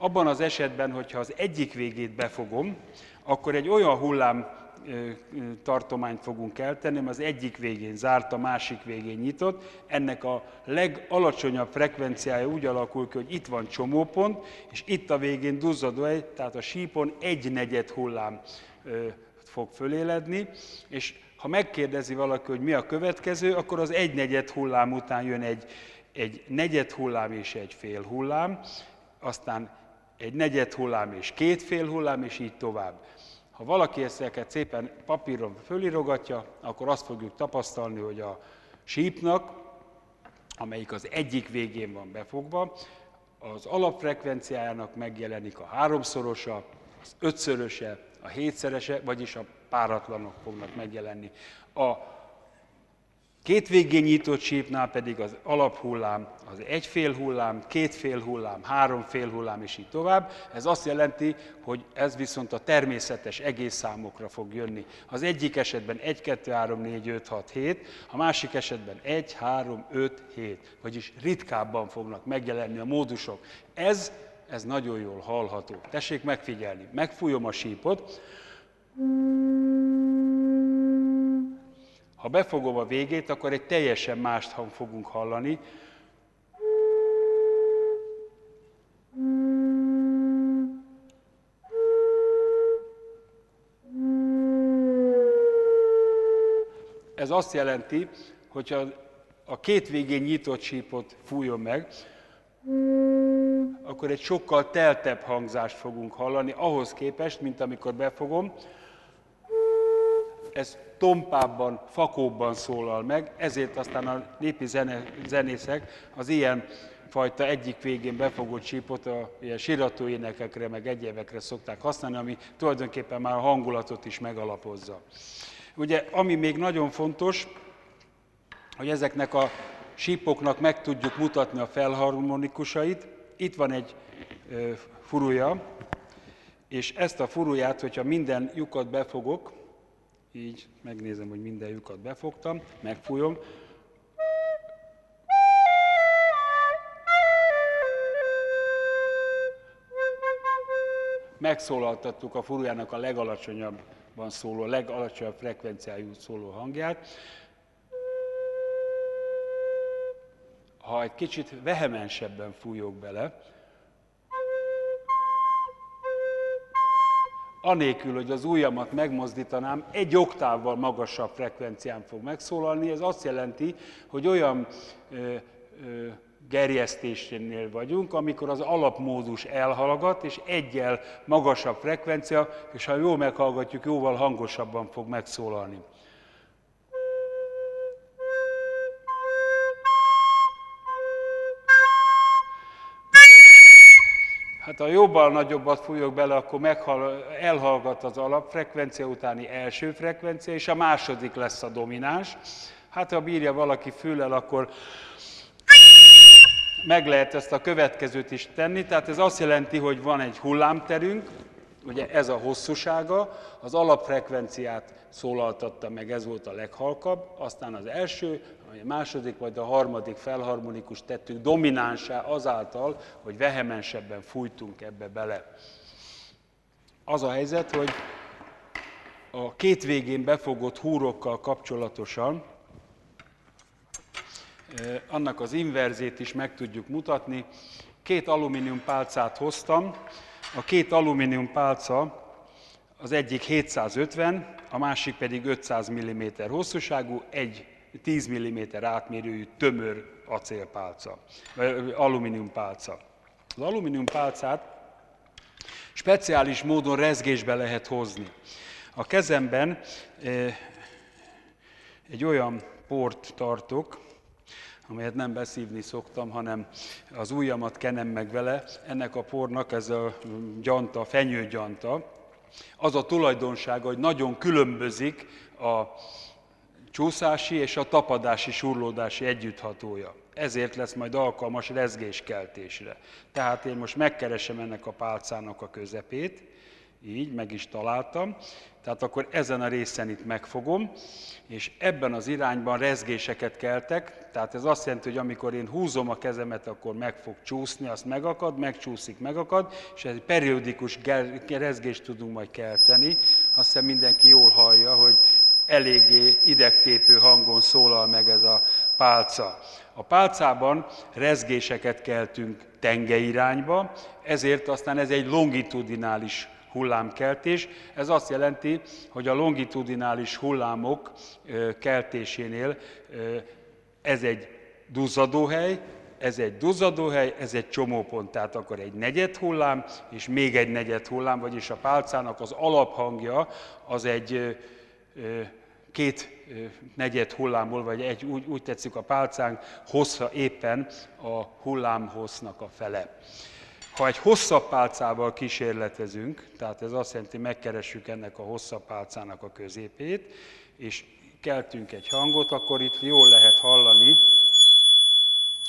Abban az esetben, hogyha az egyik végét befogom, akkor egy olyan hullám tartományt fogunk eltenni, az egyik végén zárt, a másik végén nyitott. Ennek a legalacsonyabb frekvenciája úgy alakul ki, hogy itt van csomópont, és itt a végén duzzadó egy, tehát a sípon egy negyed hullám fog föléledni, és ha megkérdezi valaki, hogy mi a következő, akkor az egy negyed hullám után jön egy, egy negyed hullám és egy fél hullám, aztán egy negyed hullám és két fél hullám, és így tovább. Ha valaki ezeket szépen papíron fölirogatja, akkor azt fogjuk tapasztalni, hogy a sípnak, amelyik az egyik végén van befogva, az alapfrekvenciájának megjelenik a háromszorosa, az ötszöröse, a hétszerese, vagyis a páratlanok fognak megjelenni. A Két végén nyitott sípnál pedig az alaphullám az egy fél hullám, két fél hullám, három fél hullám, és így tovább. Ez azt jelenti, hogy ez viszont a természetes egész számokra fog jönni. Az egyik esetben 1, 2, 3, 4, 5, 6, 7, a másik esetben 1, 3, 5, 7, vagyis ritkábban fognak megjelenni a módusok. Ez, ez nagyon jól hallható. Tessék megfigyelni. Megfújom a sípot. Ha befogom a végét, akkor egy teljesen mást hang fogunk hallani. Ez azt jelenti, hogyha a két végén nyitott sípot fújjon meg, akkor egy sokkal teltebb hangzást fogunk hallani, ahhoz képest, mint amikor befogom. Ez tompábban, fakóbban szólal meg, ezért aztán a népi zene, zenészek az ilyen fajta egyik végén befogott sípot a ilyen sirató énekekre, meg egyébekre szokták használni, ami tulajdonképpen már a hangulatot is megalapozza. Ugye, ami még nagyon fontos, hogy ezeknek a sípoknak meg tudjuk mutatni a felharmonikusait. Itt van egy furúja, és ezt a furuját, hogyha minden lyukat befogok, így megnézem, hogy minden lyukat befogtam, megfújom, megszólaltattuk a furujának a legalacsonyabban szóló, legalacsonyabb frekvenciájú szóló hangját. Ha egy kicsit vehemensebben fújok bele, anélkül, hogy az ujjamat megmozdítanám, egy oktávval magasabb frekvencián fog megszólalni. Ez azt jelenti, hogy olyan ö, ö, gerjesztésénél vagyunk, amikor az alapmódus elhallgat, és egyel magasabb frekvencia, és ha jól meghallgatjuk, jóval hangosabban fog megszólalni. Hát ha jobban nagyobbat fújok bele, akkor meghal, elhallgat az alapfrekvencia utáni első frekvencia, és a második lesz a domináns. Hát ha bírja valaki füllel, akkor meg lehet ezt a következőt is tenni, tehát ez azt jelenti, hogy van egy hullámterünk, ugye ez a hosszúsága, az alapfrekvenciát szólaltatta meg, ez volt a leghalkabb, aztán az első, a második vagy a harmadik felharmonikus tettük dominánsá azáltal, hogy vehemensebben fújtunk ebbe bele. Az a helyzet, hogy a két végén befogott húrokkal kapcsolatosan annak az inverzét is meg tudjuk mutatni. Két alumínium pálcát hoztam. A két alumínium pálca az egyik 750, a másik pedig 500 mm hosszúságú, egy 10 mm átmérőjű tömör acélpálca, vagy alumínium pálca. Az alumínium pálcát speciális módon rezgésbe lehet hozni. A kezemben egy olyan port tartok, amelyet nem beszívni szoktam, hanem az ujjamat kenem meg vele. Ennek a pornak ez a gyanta, fenyőgyanta. Az a tulajdonsága, hogy nagyon különbözik a csúszási és a tapadási, surlódási együtthatója. Ezért lesz majd alkalmas rezgéskeltésre. Tehát én most megkeresem ennek a pálcának a közepét, így meg is találtam, tehát akkor ezen a részen itt megfogom, és ebben az irányban rezgéseket keltek, tehát ez azt jelenti, hogy amikor én húzom a kezemet, akkor meg fog csúszni, azt megakad, megcsúszik, megakad, és egy periódikus rezgést tudunk majd kelteni. Azt hiszem mindenki jól hallja, hogy eléggé idegtépő hangon szólal meg ez a pálca. A pálcában rezgéseket keltünk irányba, ezért aztán ez egy longitudinális hullámkeltés. Ez azt jelenti, hogy a longitudinális hullámok keltésénél ez egy duzzadóhely, ez egy duzzadóhely, ez egy csomópont, tehát akkor egy negyed hullám, és még egy negyed hullám, vagyis a pálcának az alaphangja az egy két negyed hullámból, vagy egy, úgy, úgy tetszik a pálcánk, hossza éppen a hullámhossznak a fele. Ha egy hosszabb pálcával kísérletezünk, tehát ez azt jelenti, megkeressük ennek a hosszabb pálcának a középét, és keltünk egy hangot, akkor itt jól lehet hallani,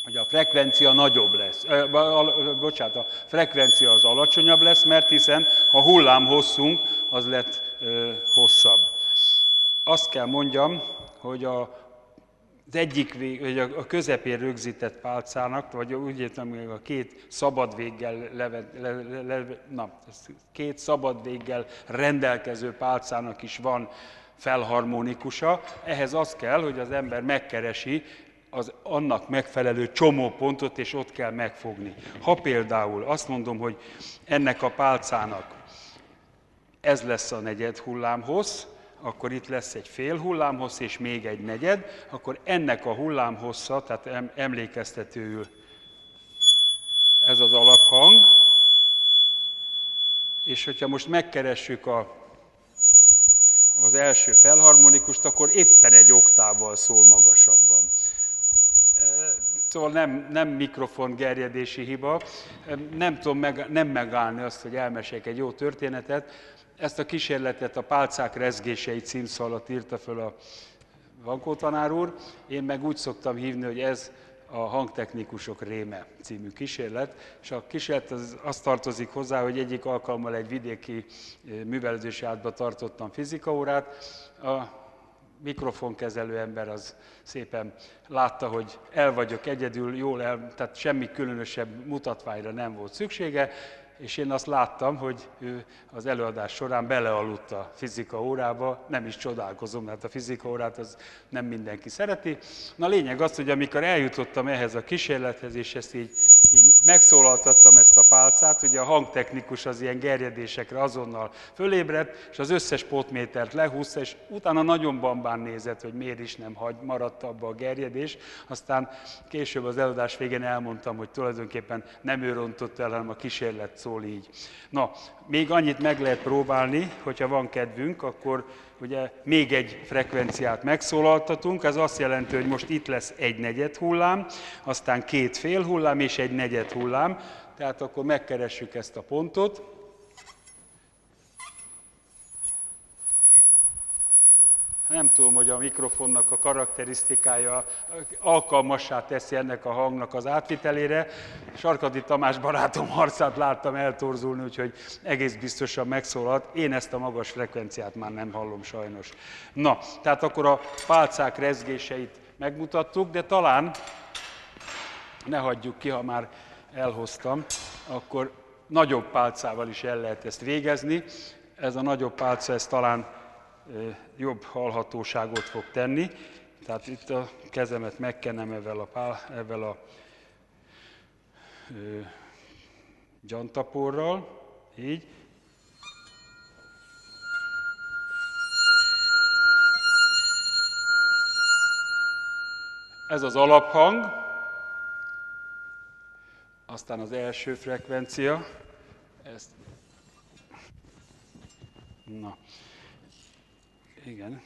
hogy a frekvencia nagyobb lesz, ö, bocsánat, a frekvencia az alacsonyabb lesz, mert hiszen a hullám hosszunk az lett hosszabb. Azt kell mondjam, hogy a, az egyik vég, vagy a közepén rögzített pálcának, vagy úgy értem, a két szabad véggel, leve, le, le, na, két szabad véggel rendelkező pálcának is van felharmonikusa. Ehhez az kell, hogy az ember megkeresi az annak megfelelő csomópontot, és ott kell megfogni. Ha például azt mondom, hogy ennek a pálcának ez lesz a negyed hullámhossz, akkor itt lesz egy fél hullámhossz és még egy negyed, akkor ennek a hullámhossza, tehát emlékeztetőül ez az alaphang, és hogyha most megkeressük a, az első felharmonikust, akkor éppen egy oktával szól magasabban. Szóval nem, nem mikrofon gerjedési hiba, nem tudom meg, nem megállni azt, hogy elmeséljek egy jó történetet. Ezt a kísérletet a Pálcák rezgései címszó alatt írta föl a Vankó tanár úr. Én meg úgy szoktam hívni, hogy ez a Hangtechnikusok Réme című kísérlet, és a kísérlet az, azt tartozik hozzá, hogy egyik alkalommal egy vidéki művelődési átba tartottam fizikaórát, a mikrofonkezelő ember az szépen látta, hogy el vagyok egyedül, jól el, tehát semmi különösebb mutatványra nem volt szüksége, és én azt láttam, hogy ő az előadás során belealudt a fizika órába, nem is csodálkozom, mert a fizika órát az nem mindenki szereti. Na lényeg az, hogy amikor eljutottam ehhez a kísérlethez, és ezt így, így megszólaltattam ezt a pálcát, ugye a hangtechnikus az ilyen gerjedésekre azonnal fölébredt, és az összes potmétert lehúzta, és utána nagyon bambán nézett, hogy miért is nem hagy, maradt abba a gerjedés. Aztán később az előadás végén elmondtam, hogy tulajdonképpen nem ő rontott el, hanem a kísérlet szól így. Na, még annyit meg lehet próbálni, hogyha van kedvünk, akkor ugye még egy frekvenciát megszólaltatunk, ez azt jelenti, hogy most itt lesz egy negyed hullám, aztán két fél hullám és egy negyed hullám, tehát akkor megkeressük ezt a pontot, nem tudom, hogy a mikrofonnak a karakterisztikája alkalmassá teszi ennek a hangnak az átvitelére. Sarkadi Tamás barátom arcát láttam eltorzulni, úgyhogy egész biztosan megszólalt. Én ezt a magas frekvenciát már nem hallom sajnos. Na, tehát akkor a pálcák rezgéseit megmutattuk, de talán ne hagyjuk ki, ha már elhoztam, akkor nagyobb pálcával is el lehet ezt végezni. Ez a nagyobb pálca, ez talán jobb hallhatóságot fog tenni. Tehát itt a kezemet megkenem ezzel a, pál, ezzel a ö, gyantaporral, így. Ez az alaphang, aztán az első frekvencia, ezt, na, igen.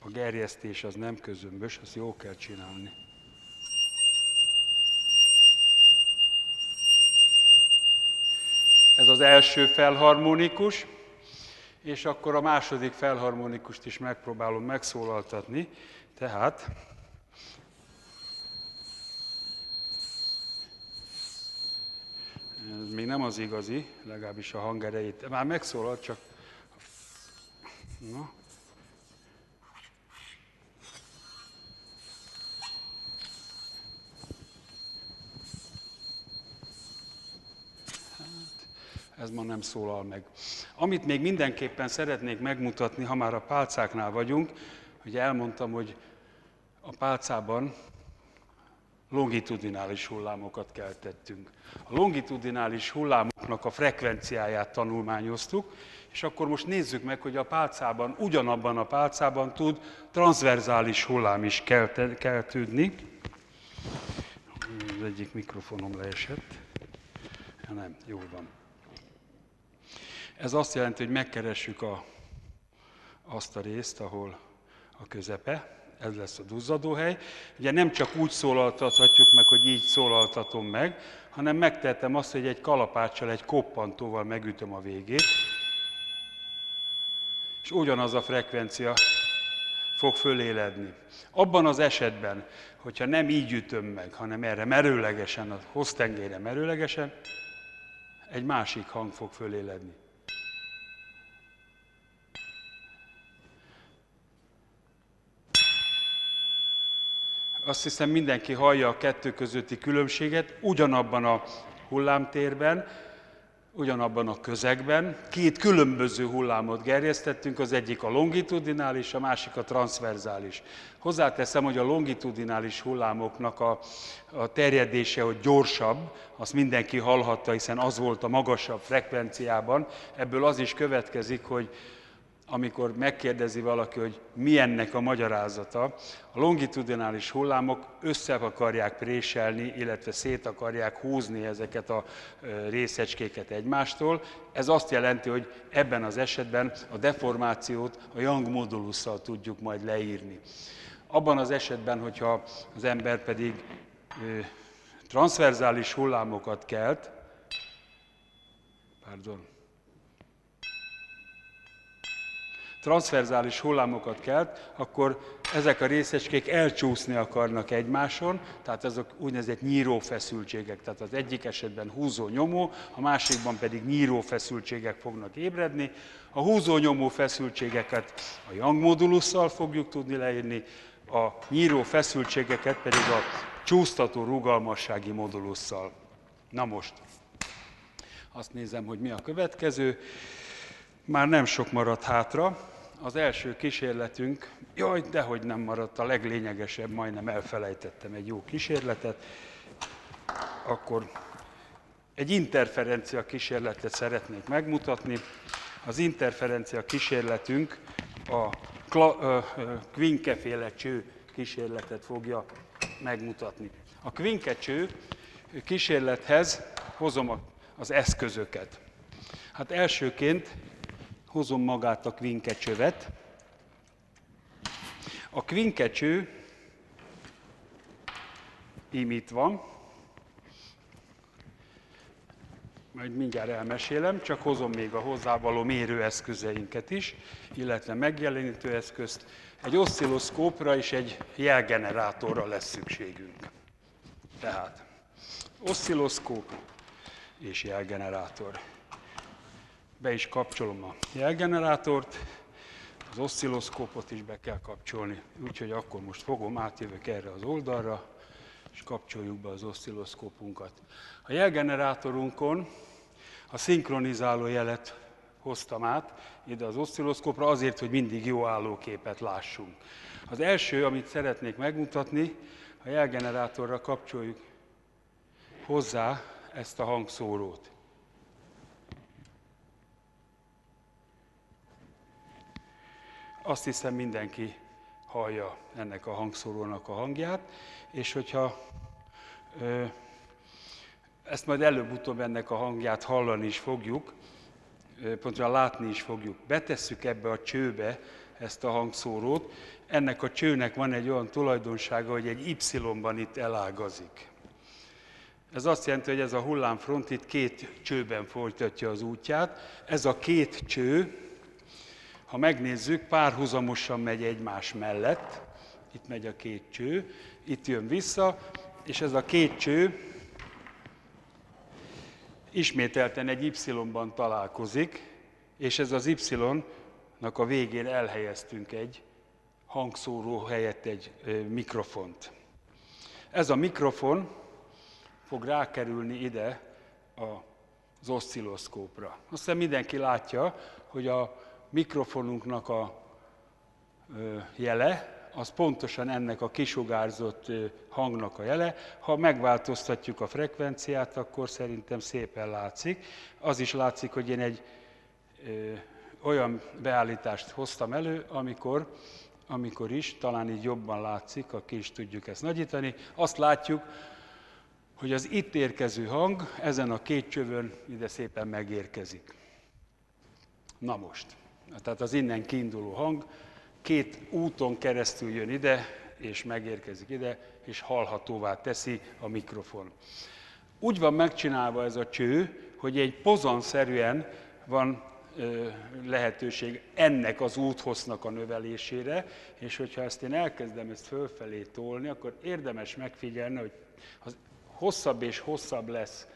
A gerjesztés az nem közömbös, azt jó kell csinálni. Ez az első felharmonikus, és akkor a második felharmonikust is megpróbálom megszólaltatni. Tehát ez még nem az igazi, legalábbis a hangerejét. Már megszólalt, csak... Na, ez ma nem szólal meg. Amit még mindenképpen szeretnék megmutatni, ha már a pálcáknál vagyunk, hogy elmondtam, hogy a pálcában longitudinális hullámokat keltettünk. A longitudinális hullámoknak a frekvenciáját tanulmányoztuk, és akkor most nézzük meg, hogy a pálcában, ugyanabban a pálcában tud transzverzális hullám is keltődni. Az egyik mikrofonom leesett. Ja, nem, jól van. Ez azt jelenti, hogy megkeressük a, azt a részt, ahol a közepe, ez lesz a duzzadóhely. Ugye nem csak úgy szólaltathatjuk meg, hogy így szólaltatom meg, hanem megtehetem azt, hogy egy kalapáccsal, egy koppantóval megütöm a végét, és ugyanaz a frekvencia fog föléledni. Abban az esetben, hogyha nem így ütöm meg, hanem erre merőlegesen, a hoztengére merőlegesen, egy másik hang fog föléledni. Azt hiszem mindenki hallja a kettő közötti különbséget, ugyanabban a hullámtérben, ugyanabban a közegben. Két különböző hullámot gerjesztettünk, az egyik a longitudinális, a másik a transzverzális. Hozzáteszem, hogy a longitudinális hullámoknak a, a terjedése, hogy gyorsabb, azt mindenki hallhatta, hiszen az volt a magasabb frekvenciában. Ebből az is következik, hogy amikor megkérdezi valaki, hogy mi ennek a magyarázata, a longitudinális hullámok össze akarják préselni, illetve szét akarják húzni ezeket a részecskéket egymástól. Ez azt jelenti, hogy ebben az esetben a deformációt a Young modulusszal tudjuk majd leírni. Abban az esetben, hogyha az ember pedig transzverzális hullámokat kelt, pardon, transzverzális hullámokat kelt, akkor ezek a részecskék elcsúszni akarnak egymáson, tehát ezek úgynevezett nyírófeszültségek. Tehát az egyik esetben húzó-nyomó, a másikban pedig nyírófeszültségek fognak ébredni. A húzó-nyomó feszültségeket a Young modulusszal fogjuk tudni leírni, a nyíró feszültségeket pedig a csúsztató rugalmassági modulusszal. Na most, azt nézem, hogy mi a következő. Már nem sok maradt hátra. Az első kísérletünk, jaj, dehogy nem maradt, a leglényegesebb, majdnem elfelejtettem egy jó kísérletet. Akkor egy interferencia kísérletet szeretnék megmutatni. Az interferencia kísérletünk a Quincke-féle cső kísérletet fogja megmutatni. A Quincke cső kísérlethez hozom az eszközöket. Hát elsőként hozom magát a kvinkecsövet. A kvinkecső ím itt van, majd mindjárt elmesélem, csak hozom még a hozzávaló mérőeszközeinket is, illetve megjelenítő eszközt. Egy oszcilloszkópra és egy jelgenerátorra lesz szükségünk. Tehát oszcilloszkóp és jelgenerátor be is kapcsolom a jelgenerátort, az oszcilloszkópot is be kell kapcsolni, úgyhogy akkor most fogom, átjövök erre az oldalra, és kapcsoljuk be az oszcilloszkópunkat. A jelgenerátorunkon a szinkronizáló jelet hoztam át ide az oszcilloszkópra azért, hogy mindig jó állóképet lássunk. Az első, amit szeretnék megmutatni, a jelgenerátorra kapcsoljuk hozzá ezt a hangszórót. Azt hiszem mindenki hallja ennek a hangszórónak a hangját, és hogyha ö, ezt majd előbb-utóbb ennek a hangját hallani is fogjuk, pontosan látni is fogjuk. Betesszük ebbe a csőbe ezt a hangszórót. Ennek a csőnek van egy olyan tulajdonsága, hogy egy Y-ban itt elágazik. Ez azt jelenti, hogy ez a hullámfront itt két csőben folytatja az útját. Ez a két cső, ha megnézzük, párhuzamosan megy egymás mellett, itt megy a két cső, itt jön vissza, és ez a két cső ismételten egy Y-ban találkozik, és ez az Y-nak a végén elhelyeztünk egy hangszóró helyett egy mikrofont. Ez a mikrofon fog rákerülni ide az oszcilloszkópra. Azt hiszem mindenki látja, hogy a mikrofonunknak a jele, az pontosan ennek a kisugárzott hangnak a jele. Ha megváltoztatjuk a frekvenciát, akkor szerintem szépen látszik. Az is látszik, hogy én egy ö, olyan beállítást hoztam elő, amikor, amikor is, talán így jobban látszik, a ki is tudjuk ezt nagyítani, azt látjuk, hogy az itt érkező hang ezen a két csövön ide szépen megérkezik. Na most. Tehát az innen kiinduló hang két úton keresztül jön ide, és megérkezik ide, és hallhatóvá teszi a mikrofon. Úgy van megcsinálva ez a cső, hogy egy pozonszerűen van lehetőség ennek az úthossznak a növelésére, és hogyha ezt én elkezdem ezt fölfelé tolni, akkor érdemes megfigyelni, hogy az hosszabb és hosszabb lesz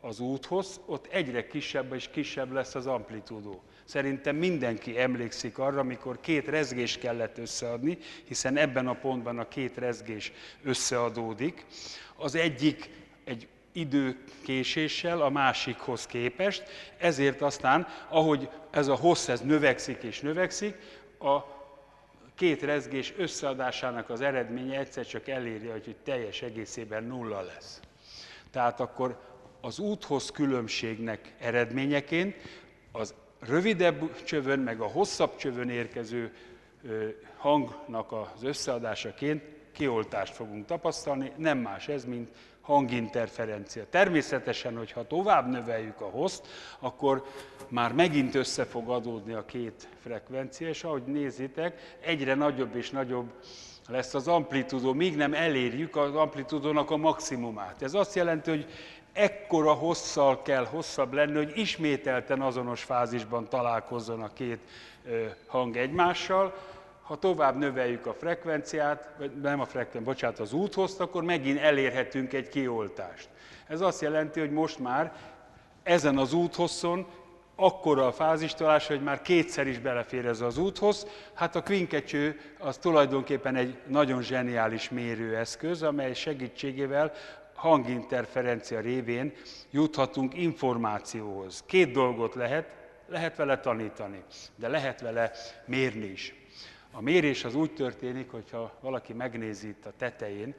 az úthoz, ott egyre kisebb és kisebb lesz az amplitúdó. Szerintem mindenki emlékszik arra, amikor két rezgés kellett összeadni, hiszen ebben a pontban a két rezgés összeadódik. Az egyik egy időkéséssel a másikhoz képest, ezért aztán, ahogy ez a hossz ez növekszik és növekszik, a két rezgés összeadásának az eredménye egyszer csak eléri, hogy teljes egészében nulla lesz. Tehát akkor az úthoz különbségnek eredményeként az rövidebb csövön, meg a hosszabb csövön érkező hangnak az összeadásaként kioltást fogunk tapasztalni, nem más ez, mint hanginterferencia. Természetesen, hogyha tovább növeljük a host, akkor már megint össze fog adódni a két frekvencia, és ahogy nézitek, egyre nagyobb és nagyobb lesz az amplitudó, míg nem elérjük az amplitudónak a maximumát. Ez azt jelenti, hogy ekkora hosszal kell hosszabb lenni, hogy ismételten azonos fázisban találkozzon a két hang egymással. Ha tovább növeljük a frekvenciát, vagy nem a frekvenciát, bocsánat, az úthoz, akkor megint elérhetünk egy kioltást. Ez azt jelenti, hogy most már ezen az úthosszon akkora a fázistolás, hogy már kétszer is belefér ez az úthoz. Hát a kvinkecső az tulajdonképpen egy nagyon zseniális mérőeszköz, amely segítségével hanginterferencia révén juthatunk információhoz. Két dolgot lehet, lehet vele tanítani, de lehet vele mérni is. A mérés az úgy történik, hogyha valaki megnézi itt a tetején,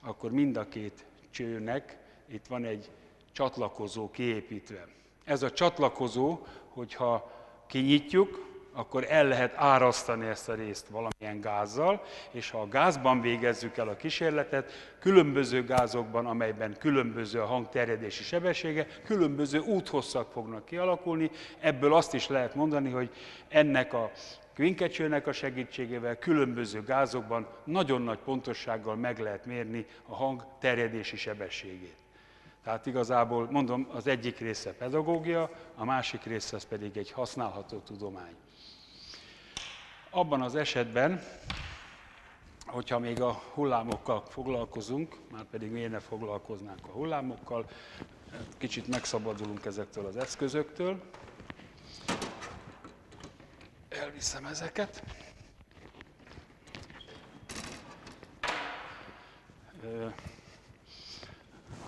akkor mind a két csőnek itt van egy csatlakozó kiépítve. Ez a csatlakozó, hogyha kinyitjuk, akkor el lehet árasztani ezt a részt valamilyen gázzal, és ha a gázban végezzük el a kísérletet, különböző gázokban, amelyben különböző a hang terjedési sebessége, különböző úthosszak fognak kialakulni. Ebből azt is lehet mondani, hogy ennek a kvinkecsőnek a segítségével különböző gázokban nagyon nagy pontossággal meg lehet mérni a hang terjedési sebességét. Tehát igazából mondom, az egyik része pedagógia, a másik része az pedig egy használható tudomány. Abban az esetben, hogyha még a hullámokkal foglalkozunk, már pedig miért ne foglalkoznánk a hullámokkal, kicsit megszabadulunk ezektől az eszközöktől. Elviszem ezeket.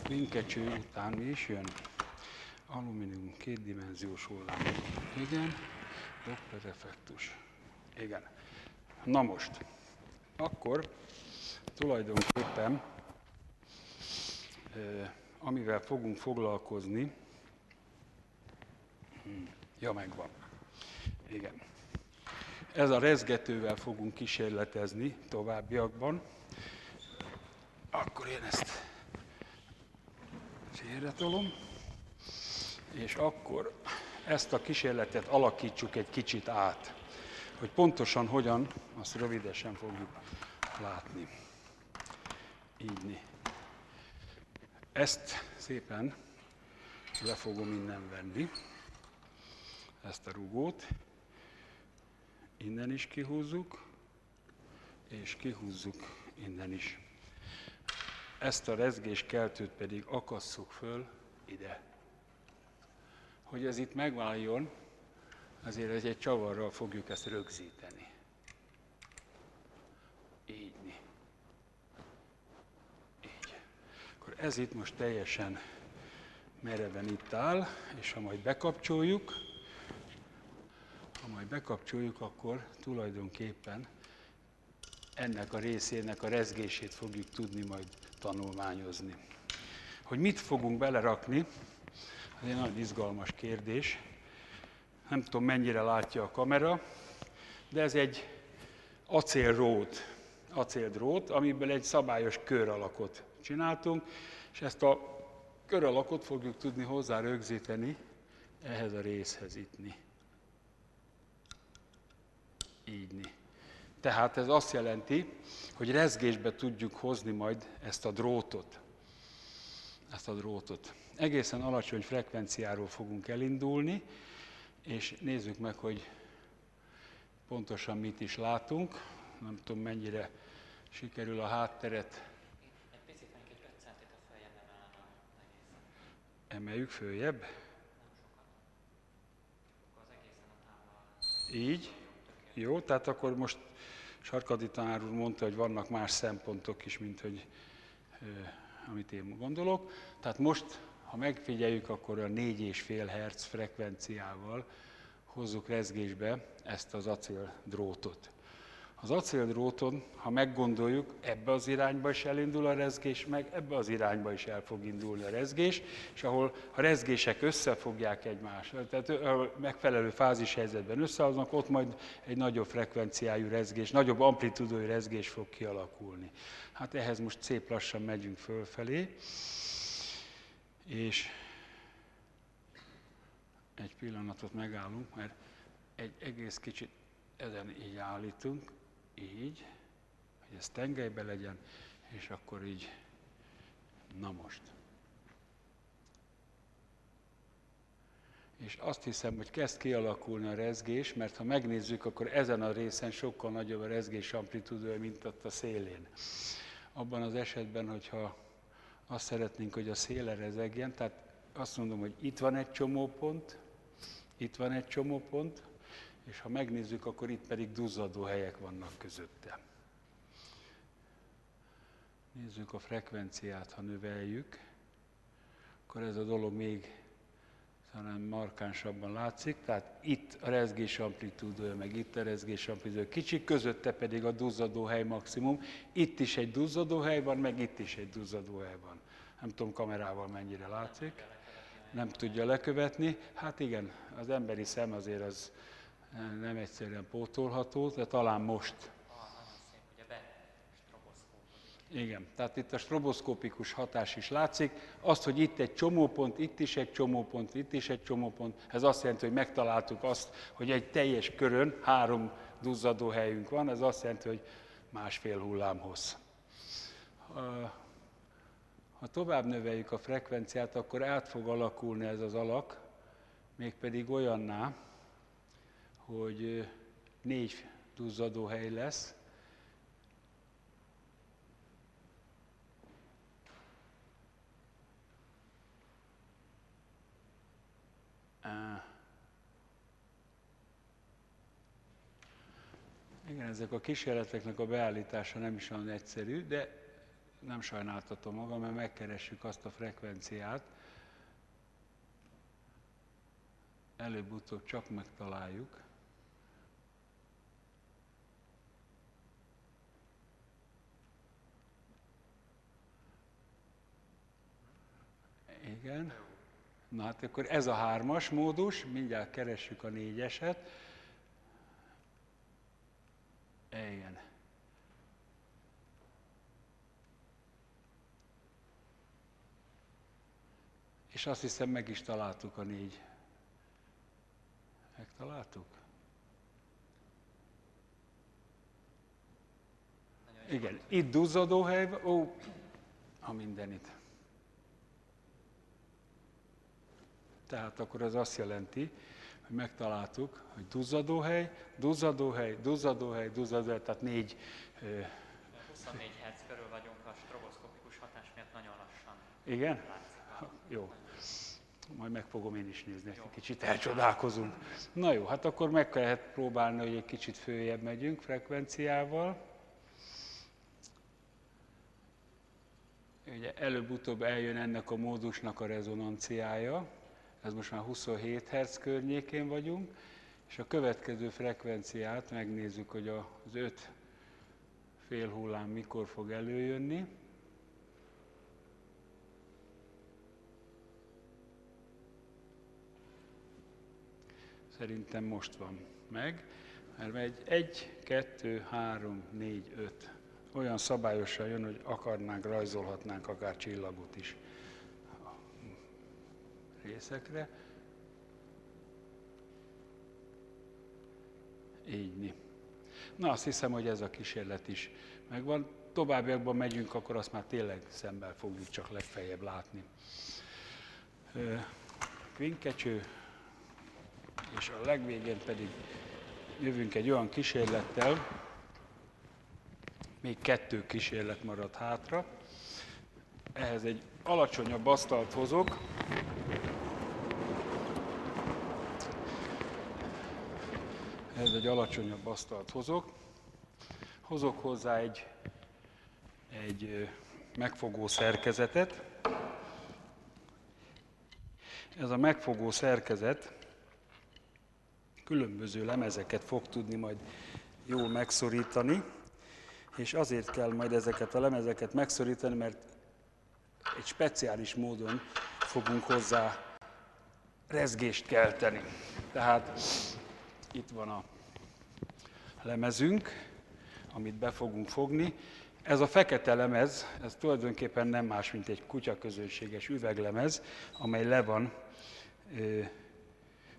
A linkecső után mi is jön? Alumínium kétdimenziós hullám. Igen, Doppler effektus. Igen. Na most, akkor tulajdonképpen, amivel fogunk foglalkozni, hmm, ja megvan, igen. Ez a rezgetővel fogunk kísérletezni továbbiakban. Akkor én ezt félretolom, és akkor ezt a kísérletet alakítsuk egy kicsit át. Hogy pontosan hogyan, azt rövidesen fogjuk látni. Így. Ezt szépen le fogom innen venni, ezt a rugót. Innen is kihúzzuk, és kihúzzuk innen is. Ezt a rezgéskeltőt pedig akasszuk föl ide. Hogy ez itt megváljon, azért ez egy csavarral fogjuk ezt rögzíteni. Így. Így. Akkor ez itt most teljesen mereven itt áll, és ha majd bekapcsoljuk, ha majd bekapcsoljuk, akkor tulajdonképpen ennek a részének a rezgését fogjuk tudni majd tanulmányozni. Hogy mit fogunk belerakni, ez egy nagyon izgalmas kérdés nem tudom mennyire látja a kamera, de ez egy acélrót, acéldrót, amiből egy szabályos kör alakot csináltunk, és ezt a kör alakot fogjuk tudni hozzá rögzíteni ehhez a részhez ittni. Ígyni. Tehát ez azt jelenti, hogy rezgésbe tudjuk hozni majd ezt a drótot. Ezt a drótot. Egészen alacsony frekvenciáról fogunk elindulni, és nézzük meg, hogy pontosan mit is látunk. Nem tudom, mennyire sikerül a hátteret Egy picit még egy 5 centit a feljebb emelni egészen. emeljük följebb. Nem sokat. Az Így. Jó, tehát akkor most Sarkadi tanár úr mondta, hogy vannak más szempontok is, mint hogy amit én gondolok. Tehát most, ha megfigyeljük, akkor a 4,5 Hz frekvenciával hozzuk rezgésbe ezt az acéldrótot. Az acéldróton, ha meggondoljuk, ebbe az irányba is elindul a rezgés, meg ebbe az irányba is el fog indulni a rezgés, és ahol a rezgések összefogják egymást, tehát ahol megfelelő fázis helyzetben összehoznak, ott majd egy nagyobb frekvenciájú rezgés, nagyobb amplitúdói rezgés fog kialakulni. Hát ehhez most szép lassan megyünk fölfelé, és egy pillanatot megállunk, mert egy egész kicsit ezen így állítunk, így, hogy ez tengelybe legyen, és akkor így, na most. És azt hiszem, hogy kezd kialakulni a rezgés, mert ha megnézzük, akkor ezen a részen sokkal nagyobb a rezgés amplitúdója, mint ott a szélén. Abban az esetben, hogyha azt szeretnénk, hogy a széle rezegjen, tehát azt mondom, hogy itt van egy csomópont, itt van egy csomópont, és ha megnézzük, akkor itt pedig duzzadó helyek vannak közötte. Nézzük a frekvenciát, ha növeljük, akkor ez a dolog még talán markánsabban látszik. Tehát itt a rezgés amplitúdója, meg itt a rezgés amplitúdója kicsi, közötte pedig a duzzadó hely maximum. Itt is egy duzzadó hely van, meg itt is egy duzzadó hely van. Nem tudom kamerával mennyire látszik. Nem tudja lekövetni. Hát igen, az emberi szem azért az nem egyszerűen pótolható, de talán most. Ah, nagyon szép, ugye be stroboszkópodik. Igen, tehát itt a stroboszkópikus hatás is látszik. Azt, hogy itt egy csomópont, itt is egy csomópont, itt is egy csomópont, ez azt jelenti, hogy megtaláltuk azt, hogy egy teljes körön három duzzadó helyünk van, ez azt jelenti, hogy másfél hullámhoz. Ha- tovább növeljük a frekvenciát, akkor át fog alakulni ez az alak, mégpedig olyanná, hogy négy duzzadó hely lesz, Igen, ezek a kísérleteknek a beállítása nem is olyan egyszerű, de nem sajnáltatom magam, mert megkeressük azt a frekvenciát, előbb-utóbb csak megtaláljuk. Igen. Na hát akkor ez a hármas módus, mindjárt keressük a négyeset. Igen. És azt hiszem meg is találtuk a négy. Megtaláltuk? Igen, itt duzzadó hely, ó, a mindenit. Tehát akkor ez azt jelenti, hogy megtaláltuk, hogy duzzadóhely, duzzadóhely, duzzadóhely, duzzadóhely, tehát négy, ö, 24 Hz körül vagyunk a stroboszkopikus hatás miatt nagyon lassan igen? látszik. Jó. Majd meg fogom én is nézni, egy kicsit elcsodálkozunk. Na jó, hát akkor meg lehet próbálni, hogy egy kicsit följebb megyünk frekvenciával. Ugye előbb-utóbb eljön ennek a módusnak a rezonanciája, ez most már 27 Hz környékén vagyunk, és a következő frekvenciát megnézzük, hogy az 5 fél hullám mikor fog előjönni. Szerintem most van meg, mert megy 1, 2, 3, 4, 5. Olyan szabályosan jön, hogy akarnánk, rajzolhatnánk akár csillagot is részekre. Így. Na, azt hiszem, hogy ez a kísérlet is megvan. Továbbiakban megyünk, akkor azt már tényleg szemmel fogjuk csak legfeljebb látni. Kvinkecső, és a legvégén pedig jövünk egy olyan kísérlettel, még kettő kísérlet maradt hátra. Ehhez egy alacsonyabb asztalt hozok, ehhez egy alacsonyabb asztalt hozok, hozok hozzá egy, egy megfogó szerkezetet. Ez a megfogó szerkezet különböző lemezeket fog tudni majd jól megszorítani, és azért kell majd ezeket a lemezeket megszorítani, mert egy speciális módon fogunk hozzá rezgést kelteni. Tehát itt van a lemezünk, amit be fogunk fogni. Ez a fekete lemez, ez tulajdonképpen nem más, mint egy kutyaközönséges üveglemez, amely le van ö,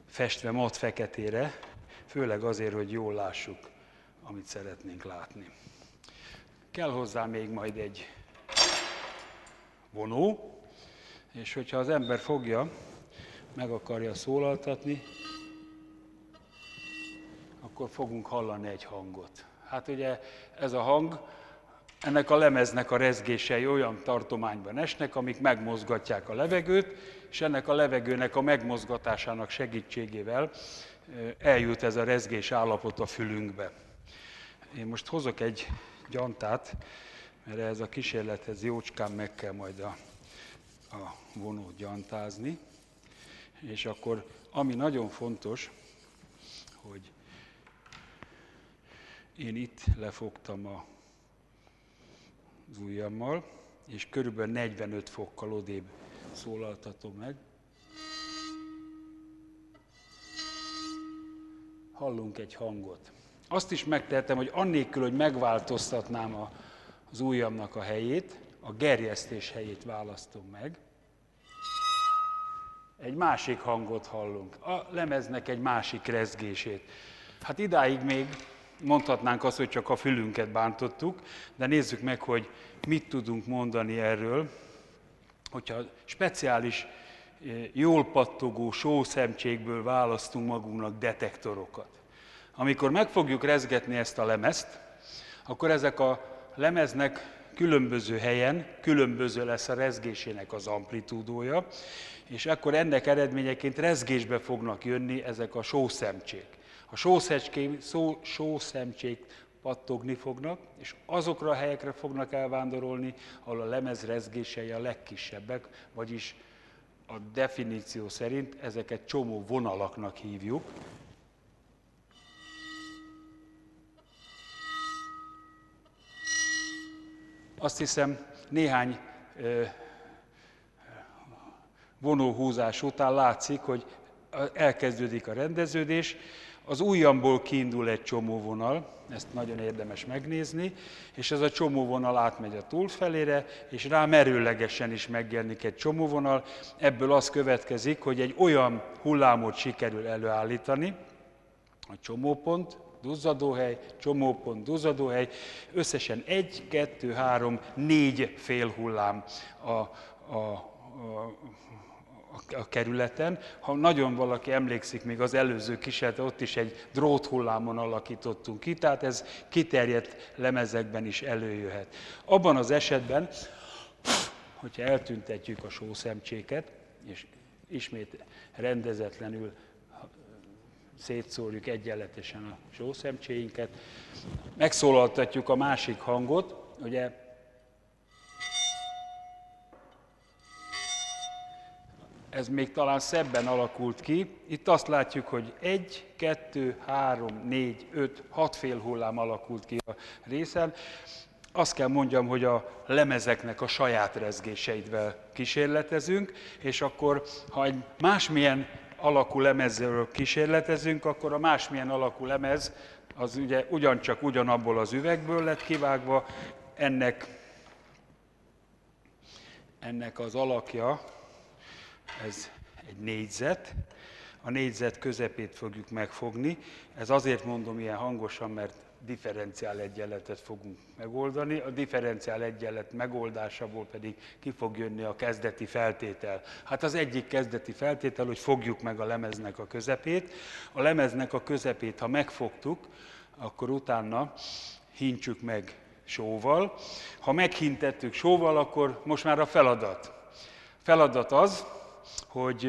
festve mat feketére, főleg azért, hogy jól lássuk, amit szeretnénk látni. Kell hozzá még majd egy vonó, és hogyha az ember fogja, meg akarja szólaltatni, akkor fogunk hallani egy hangot. Hát ugye ez a hang, ennek a lemeznek a rezgései olyan tartományban esnek, amik megmozgatják a levegőt, és ennek a levegőnek a megmozgatásának segítségével eljut ez a rezgés állapot a fülünkbe. Én most hozok egy gyantát, mert ez a kísérlethez jócskán meg kell majd a, a vonót gyantázni. És akkor, ami nagyon fontos, hogy én itt lefogtam a, az ujjammal, és körülbelül 45 fokkal odébb szólaltatom meg. Hallunk egy hangot. Azt is megtehetem, hogy annélkül, hogy megváltoztatnám a, az ujjamnak a helyét, a gerjesztés helyét választom meg. Egy másik hangot hallunk, a lemeznek egy másik rezgését. Hát idáig még mondhatnánk azt, hogy csak a fülünket bántottuk, de nézzük meg, hogy mit tudunk mondani erről, hogyha speciális, eh, jól pattogó sószemcsékből választunk magunknak detektorokat. Amikor meg fogjuk rezgetni ezt a lemezt, akkor ezek a lemeznek különböző helyen különböző lesz a rezgésének az amplitúdója, és akkor ennek eredményeként rezgésbe fognak jönni ezek a sószemcsék. A só, sószemcsék pattogni fognak, és azokra a helyekre fognak elvándorolni, ahol a lemez rezgései a legkisebbek, vagyis a definíció szerint ezeket csomó vonalaknak hívjuk, Azt hiszem, néhány vonóhúzás után látszik, hogy elkezdődik a rendeződés, az ujjamból kiindul egy csomóvonal, ezt nagyon érdemes megnézni, és ez a csomóvonal átmegy a túlfelére, és rá merőlegesen is megjelenik egy csomóvonal. Ebből az következik, hogy egy olyan hullámot sikerül előállítani, a csomópont, duzzadóhely, csomópont, duzzadóhely, összesen egy, kettő, három, négy félhullám a, a, a, a kerületen. Ha nagyon valaki emlékszik még az előző kísérletre, ott is egy dróthullámon alakítottunk ki, tehát ez kiterjedt lemezekben is előjöhet. Abban az esetben, hogyha eltüntetjük a sószemcséket, és ismét rendezetlenül szétszórjuk egyenletesen a sószemcséinket, megszólaltatjuk a másik hangot, ugye ez még talán szebben alakult ki. Itt azt látjuk, hogy egy, kettő, három, négy, öt, hat fél hullám alakult ki a részen. Azt kell mondjam, hogy a lemezeknek a saját rezgéseivel kísérletezünk, és akkor, ha egy másmilyen alakú lemezről kísérletezünk, akkor a másmilyen alakú lemez az ugye ugyancsak ugyanabból az üvegből lett kivágva, ennek, ennek az alakja, ez egy négyzet, a négyzet közepét fogjuk megfogni. Ez azért mondom ilyen hangosan, mert differenciál egyenletet fogunk megoldani. A differenciál egyenlet megoldásából pedig ki fog jönni a kezdeti feltétel. Hát az egyik kezdeti feltétel, hogy fogjuk meg a lemeznek a közepét. A lemeznek a közepét, ha megfogtuk, akkor utána hintsük meg sóval. Ha meghintettük sóval, akkor most már a feladat. Feladat az, hogy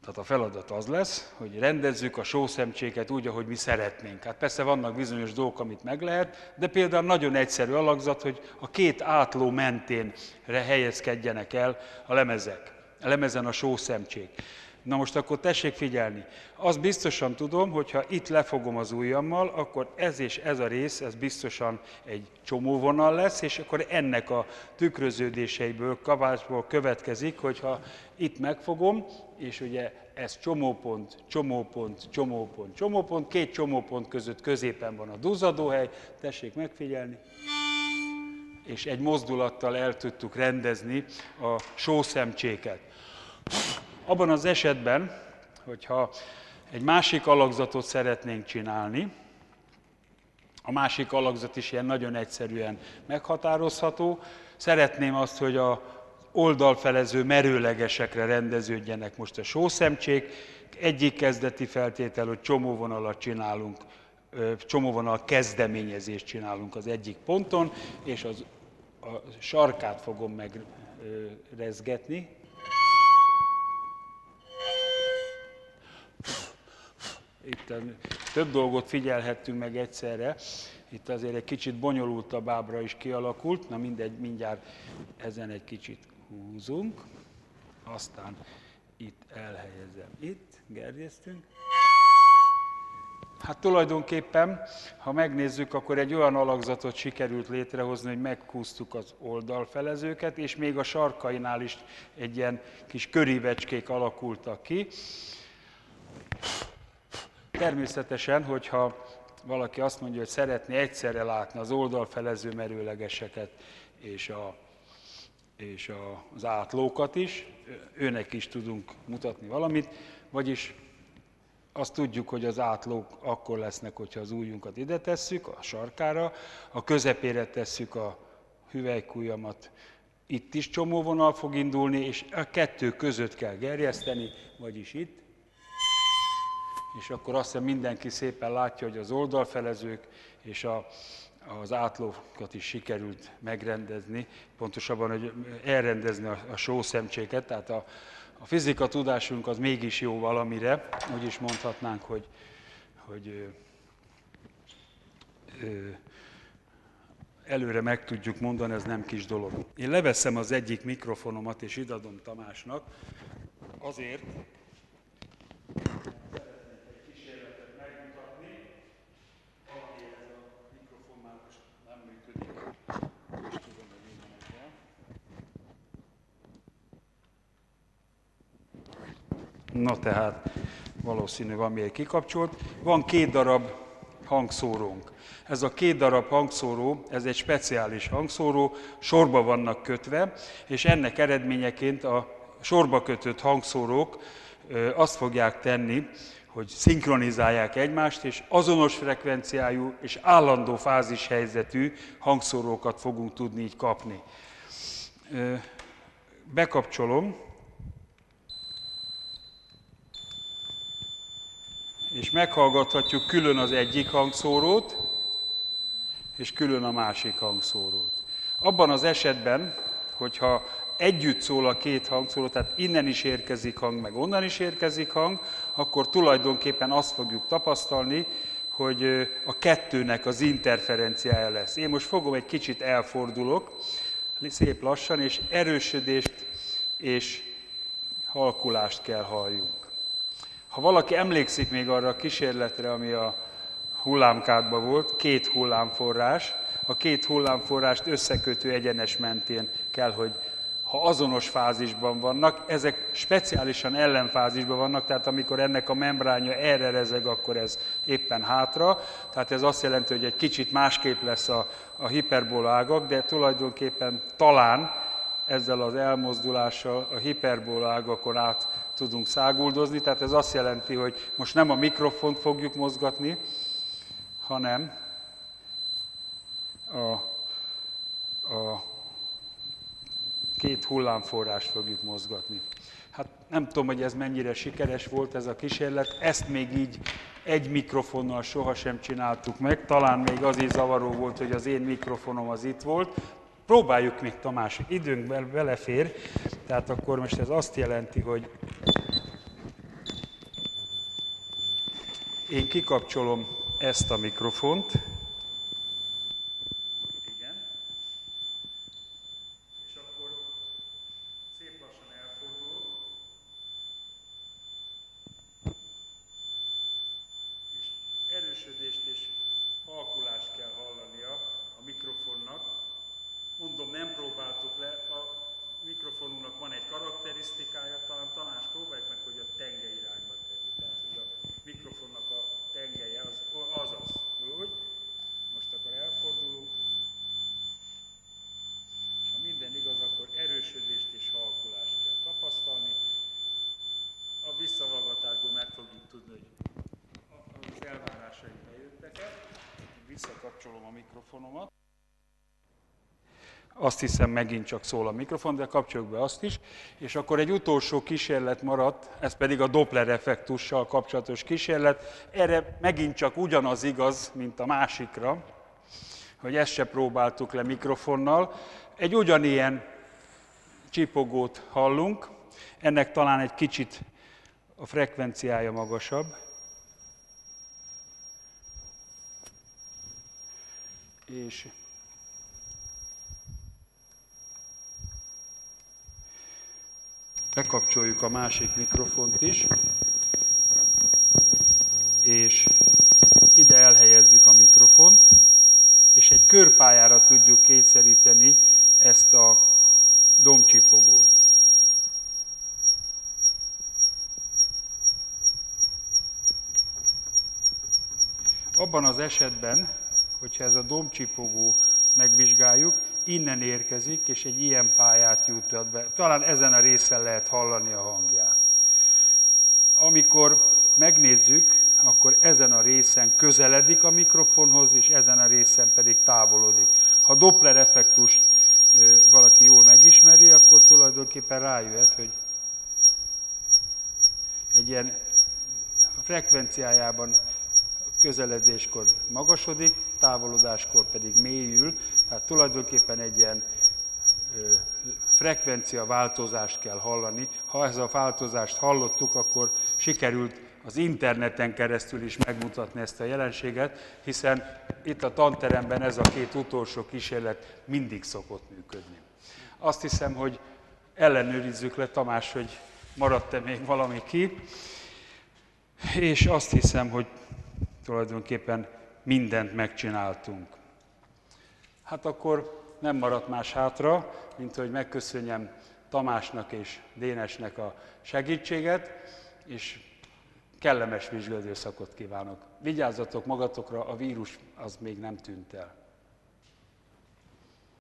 tehát a feladat az lesz, hogy rendezzük a sószemcséket úgy, ahogy mi szeretnénk. Hát persze vannak bizonyos dolgok, amit meg lehet, de például nagyon egyszerű alakzat, hogy a két átló mentén helyezkedjenek el a lemezek, a lemezen a sószemcsék. Na most akkor tessék figyelni. Azt biztosan tudom, hogy ha itt lefogom az ujjammal, akkor ez és ez a rész, ez biztosan egy csomóvonal lesz, és akkor ennek a tükröződéseiből, kabásból következik, hogyha itt megfogom, és ugye ez csomópont, csomópont, csomópont, csomópont, két csomópont között középen van a duzzadóhely, tessék megfigyelni, és egy mozdulattal el tudtuk rendezni a sószemcséket. Abban az esetben, hogyha egy másik alakzatot szeretnénk csinálni, a másik alakzat is ilyen nagyon egyszerűen meghatározható. Szeretném azt, hogy a oldalfelező merőlegesekre rendeződjenek most a sószemcsék. Egyik kezdeti feltétel, hogy csomóvonalat csinálunk, csomóvonal kezdeményezést csinálunk az egyik ponton, és az, a sarkát fogom megrezgetni, Itt több dolgot figyelhettünk meg egyszerre. Itt azért egy kicsit bonyolultabb ábra is kialakult. Na mindegy, mindjárt ezen egy kicsit húzunk. Aztán itt elhelyezem. Itt gerjesztünk. Hát tulajdonképpen, ha megnézzük, akkor egy olyan alakzatot sikerült létrehozni, hogy meghúztuk az oldalfelezőket, és még a sarkainál is egy ilyen kis körívecskék alakultak ki. Természetesen, hogyha valaki azt mondja, hogy szeretné egyszerre látni az oldalfelező merőlegeseket és, a, és a, az átlókat is, őnek is tudunk mutatni valamit, vagyis azt tudjuk, hogy az átlók akkor lesznek, hogyha az ujjunkat ide tesszük, a sarkára, a közepére tesszük a hüvelykújamat, itt is csomóvonal fog indulni, és a kettő között kell gerjeszteni, vagyis itt, és akkor azt hiszem mindenki szépen látja, hogy az oldalfelezők és a, az átlókat is sikerült megrendezni, pontosabban, hogy elrendezni a, a sószemcséket, tehát a, a fizika tudásunk az mégis jó valamire, úgy is mondhatnánk, hogy, hogy ö, ö, előre meg tudjuk mondani, ez nem kis dolog. Én leveszem az egyik mikrofonomat és idadom Tamásnak, azért, Na tehát valószínű van még kikapcsolt. Van két darab hangszórónk. Ez a két darab hangszóró, ez egy speciális hangszóró, sorba vannak kötve, és ennek eredményeként a sorba kötött hangszórók azt fogják tenni, hogy szinkronizálják egymást, és azonos frekvenciájú és állandó fázis helyzetű hangszórókat fogunk tudni így kapni. Bekapcsolom, és meghallgathatjuk külön az egyik hangszórót, és külön a másik hangszórót. Abban az esetben, hogyha együtt szól a két hangszóró, tehát innen is érkezik hang, meg onnan is érkezik hang, akkor tulajdonképpen azt fogjuk tapasztalni, hogy a kettőnek az interferenciája lesz. Én most fogom, egy kicsit elfordulok, szép lassan, és erősödést és halkulást kell halljunk. Ha valaki emlékszik még arra a kísérletre, ami a hullámkádban volt, két hullámforrás, a két hullámforrást összekötő egyenes mentén kell, hogy ha azonos fázisban vannak, ezek speciálisan ellenfázisban vannak, tehát amikor ennek a membránja erre rezeg, akkor ez éppen hátra. Tehát ez azt jelenti, hogy egy kicsit másképp lesz a, a hiperbola ágak, de tulajdonképpen talán ezzel az elmozdulással a hiperbola ágakon át tudunk száguldozni. Tehát ez azt jelenti, hogy most nem a mikrofont fogjuk mozgatni, hanem a, a két hullámforrás fogjuk mozgatni. Hát nem tudom, hogy ez mennyire sikeres volt ez a kísérlet, ezt még így egy mikrofonnal sohasem csináltuk meg, talán még az is zavaró volt, hogy az én mikrofonom az itt volt. Próbáljuk még Tamás, időnk belefér, tehát akkor most ez azt jelenti, hogy én kikapcsolom ezt a mikrofont, erősödést és halkulást kell hallania a mikrofonnak. Mondom, nem próbáltuk le, a mikrofonunknak van egy karakterisztikája, talán Tamás próbáljuk meg, hogy a tenge irányba tenni. Tehát, hogy a mikrofonnak a tengelye az az, az úgy. Most akkor elfordulunk. És ha minden igaz, akkor erősödést és halkulást kell tapasztalni. A visszahallgatásból meg fogjuk tudni, hogy az elvárásaim bejöttek el. Visszakapcsolom a mikrofonomat. Azt hiszem megint csak szól a mikrofon, de kapcsoljuk be azt is. És akkor egy utolsó kísérlet maradt, ez pedig a Doppler effektussal kapcsolatos kísérlet. Erre megint csak ugyanaz igaz, mint a másikra, hogy ezt se próbáltuk le mikrofonnal. Egy ugyanilyen csipogót hallunk, ennek talán egy kicsit a frekvenciája magasabb. és bekapcsoljuk a másik mikrofont is, és ide elhelyezzük a mikrofont, és egy körpályára tudjuk kétszeríteni ezt a domcsipogót. Abban az esetben, hogyha ez a domcsipogó megvizsgáljuk, innen érkezik, és egy ilyen pályát juttat be. Talán ezen a részen lehet hallani a hangját. Amikor megnézzük, akkor ezen a részen közeledik a mikrofonhoz, és ezen a részen pedig távolodik. Ha Doppler effektust valaki jól megismeri, akkor tulajdonképpen rájöhet, hogy egy ilyen frekvenciájában közeledéskor magasodik, távolodáskor pedig mélyül, tehát tulajdonképpen egy ilyen frekvencia változást kell hallani. Ha ez a változást hallottuk, akkor sikerült az interneten keresztül is megmutatni ezt a jelenséget, hiszen itt a tanteremben ez a két utolsó kísérlet mindig szokott működni. Azt hiszem, hogy ellenőrizzük le, Tamás, hogy maradt-e még valami ki, és azt hiszem, hogy tulajdonképpen mindent megcsináltunk. Hát akkor nem maradt más hátra, mint hogy megköszönjem Tamásnak és Dénesnek a segítséget, és kellemes vizsgálódőszakot kívánok. Vigyázzatok magatokra, a vírus az még nem tűnt el.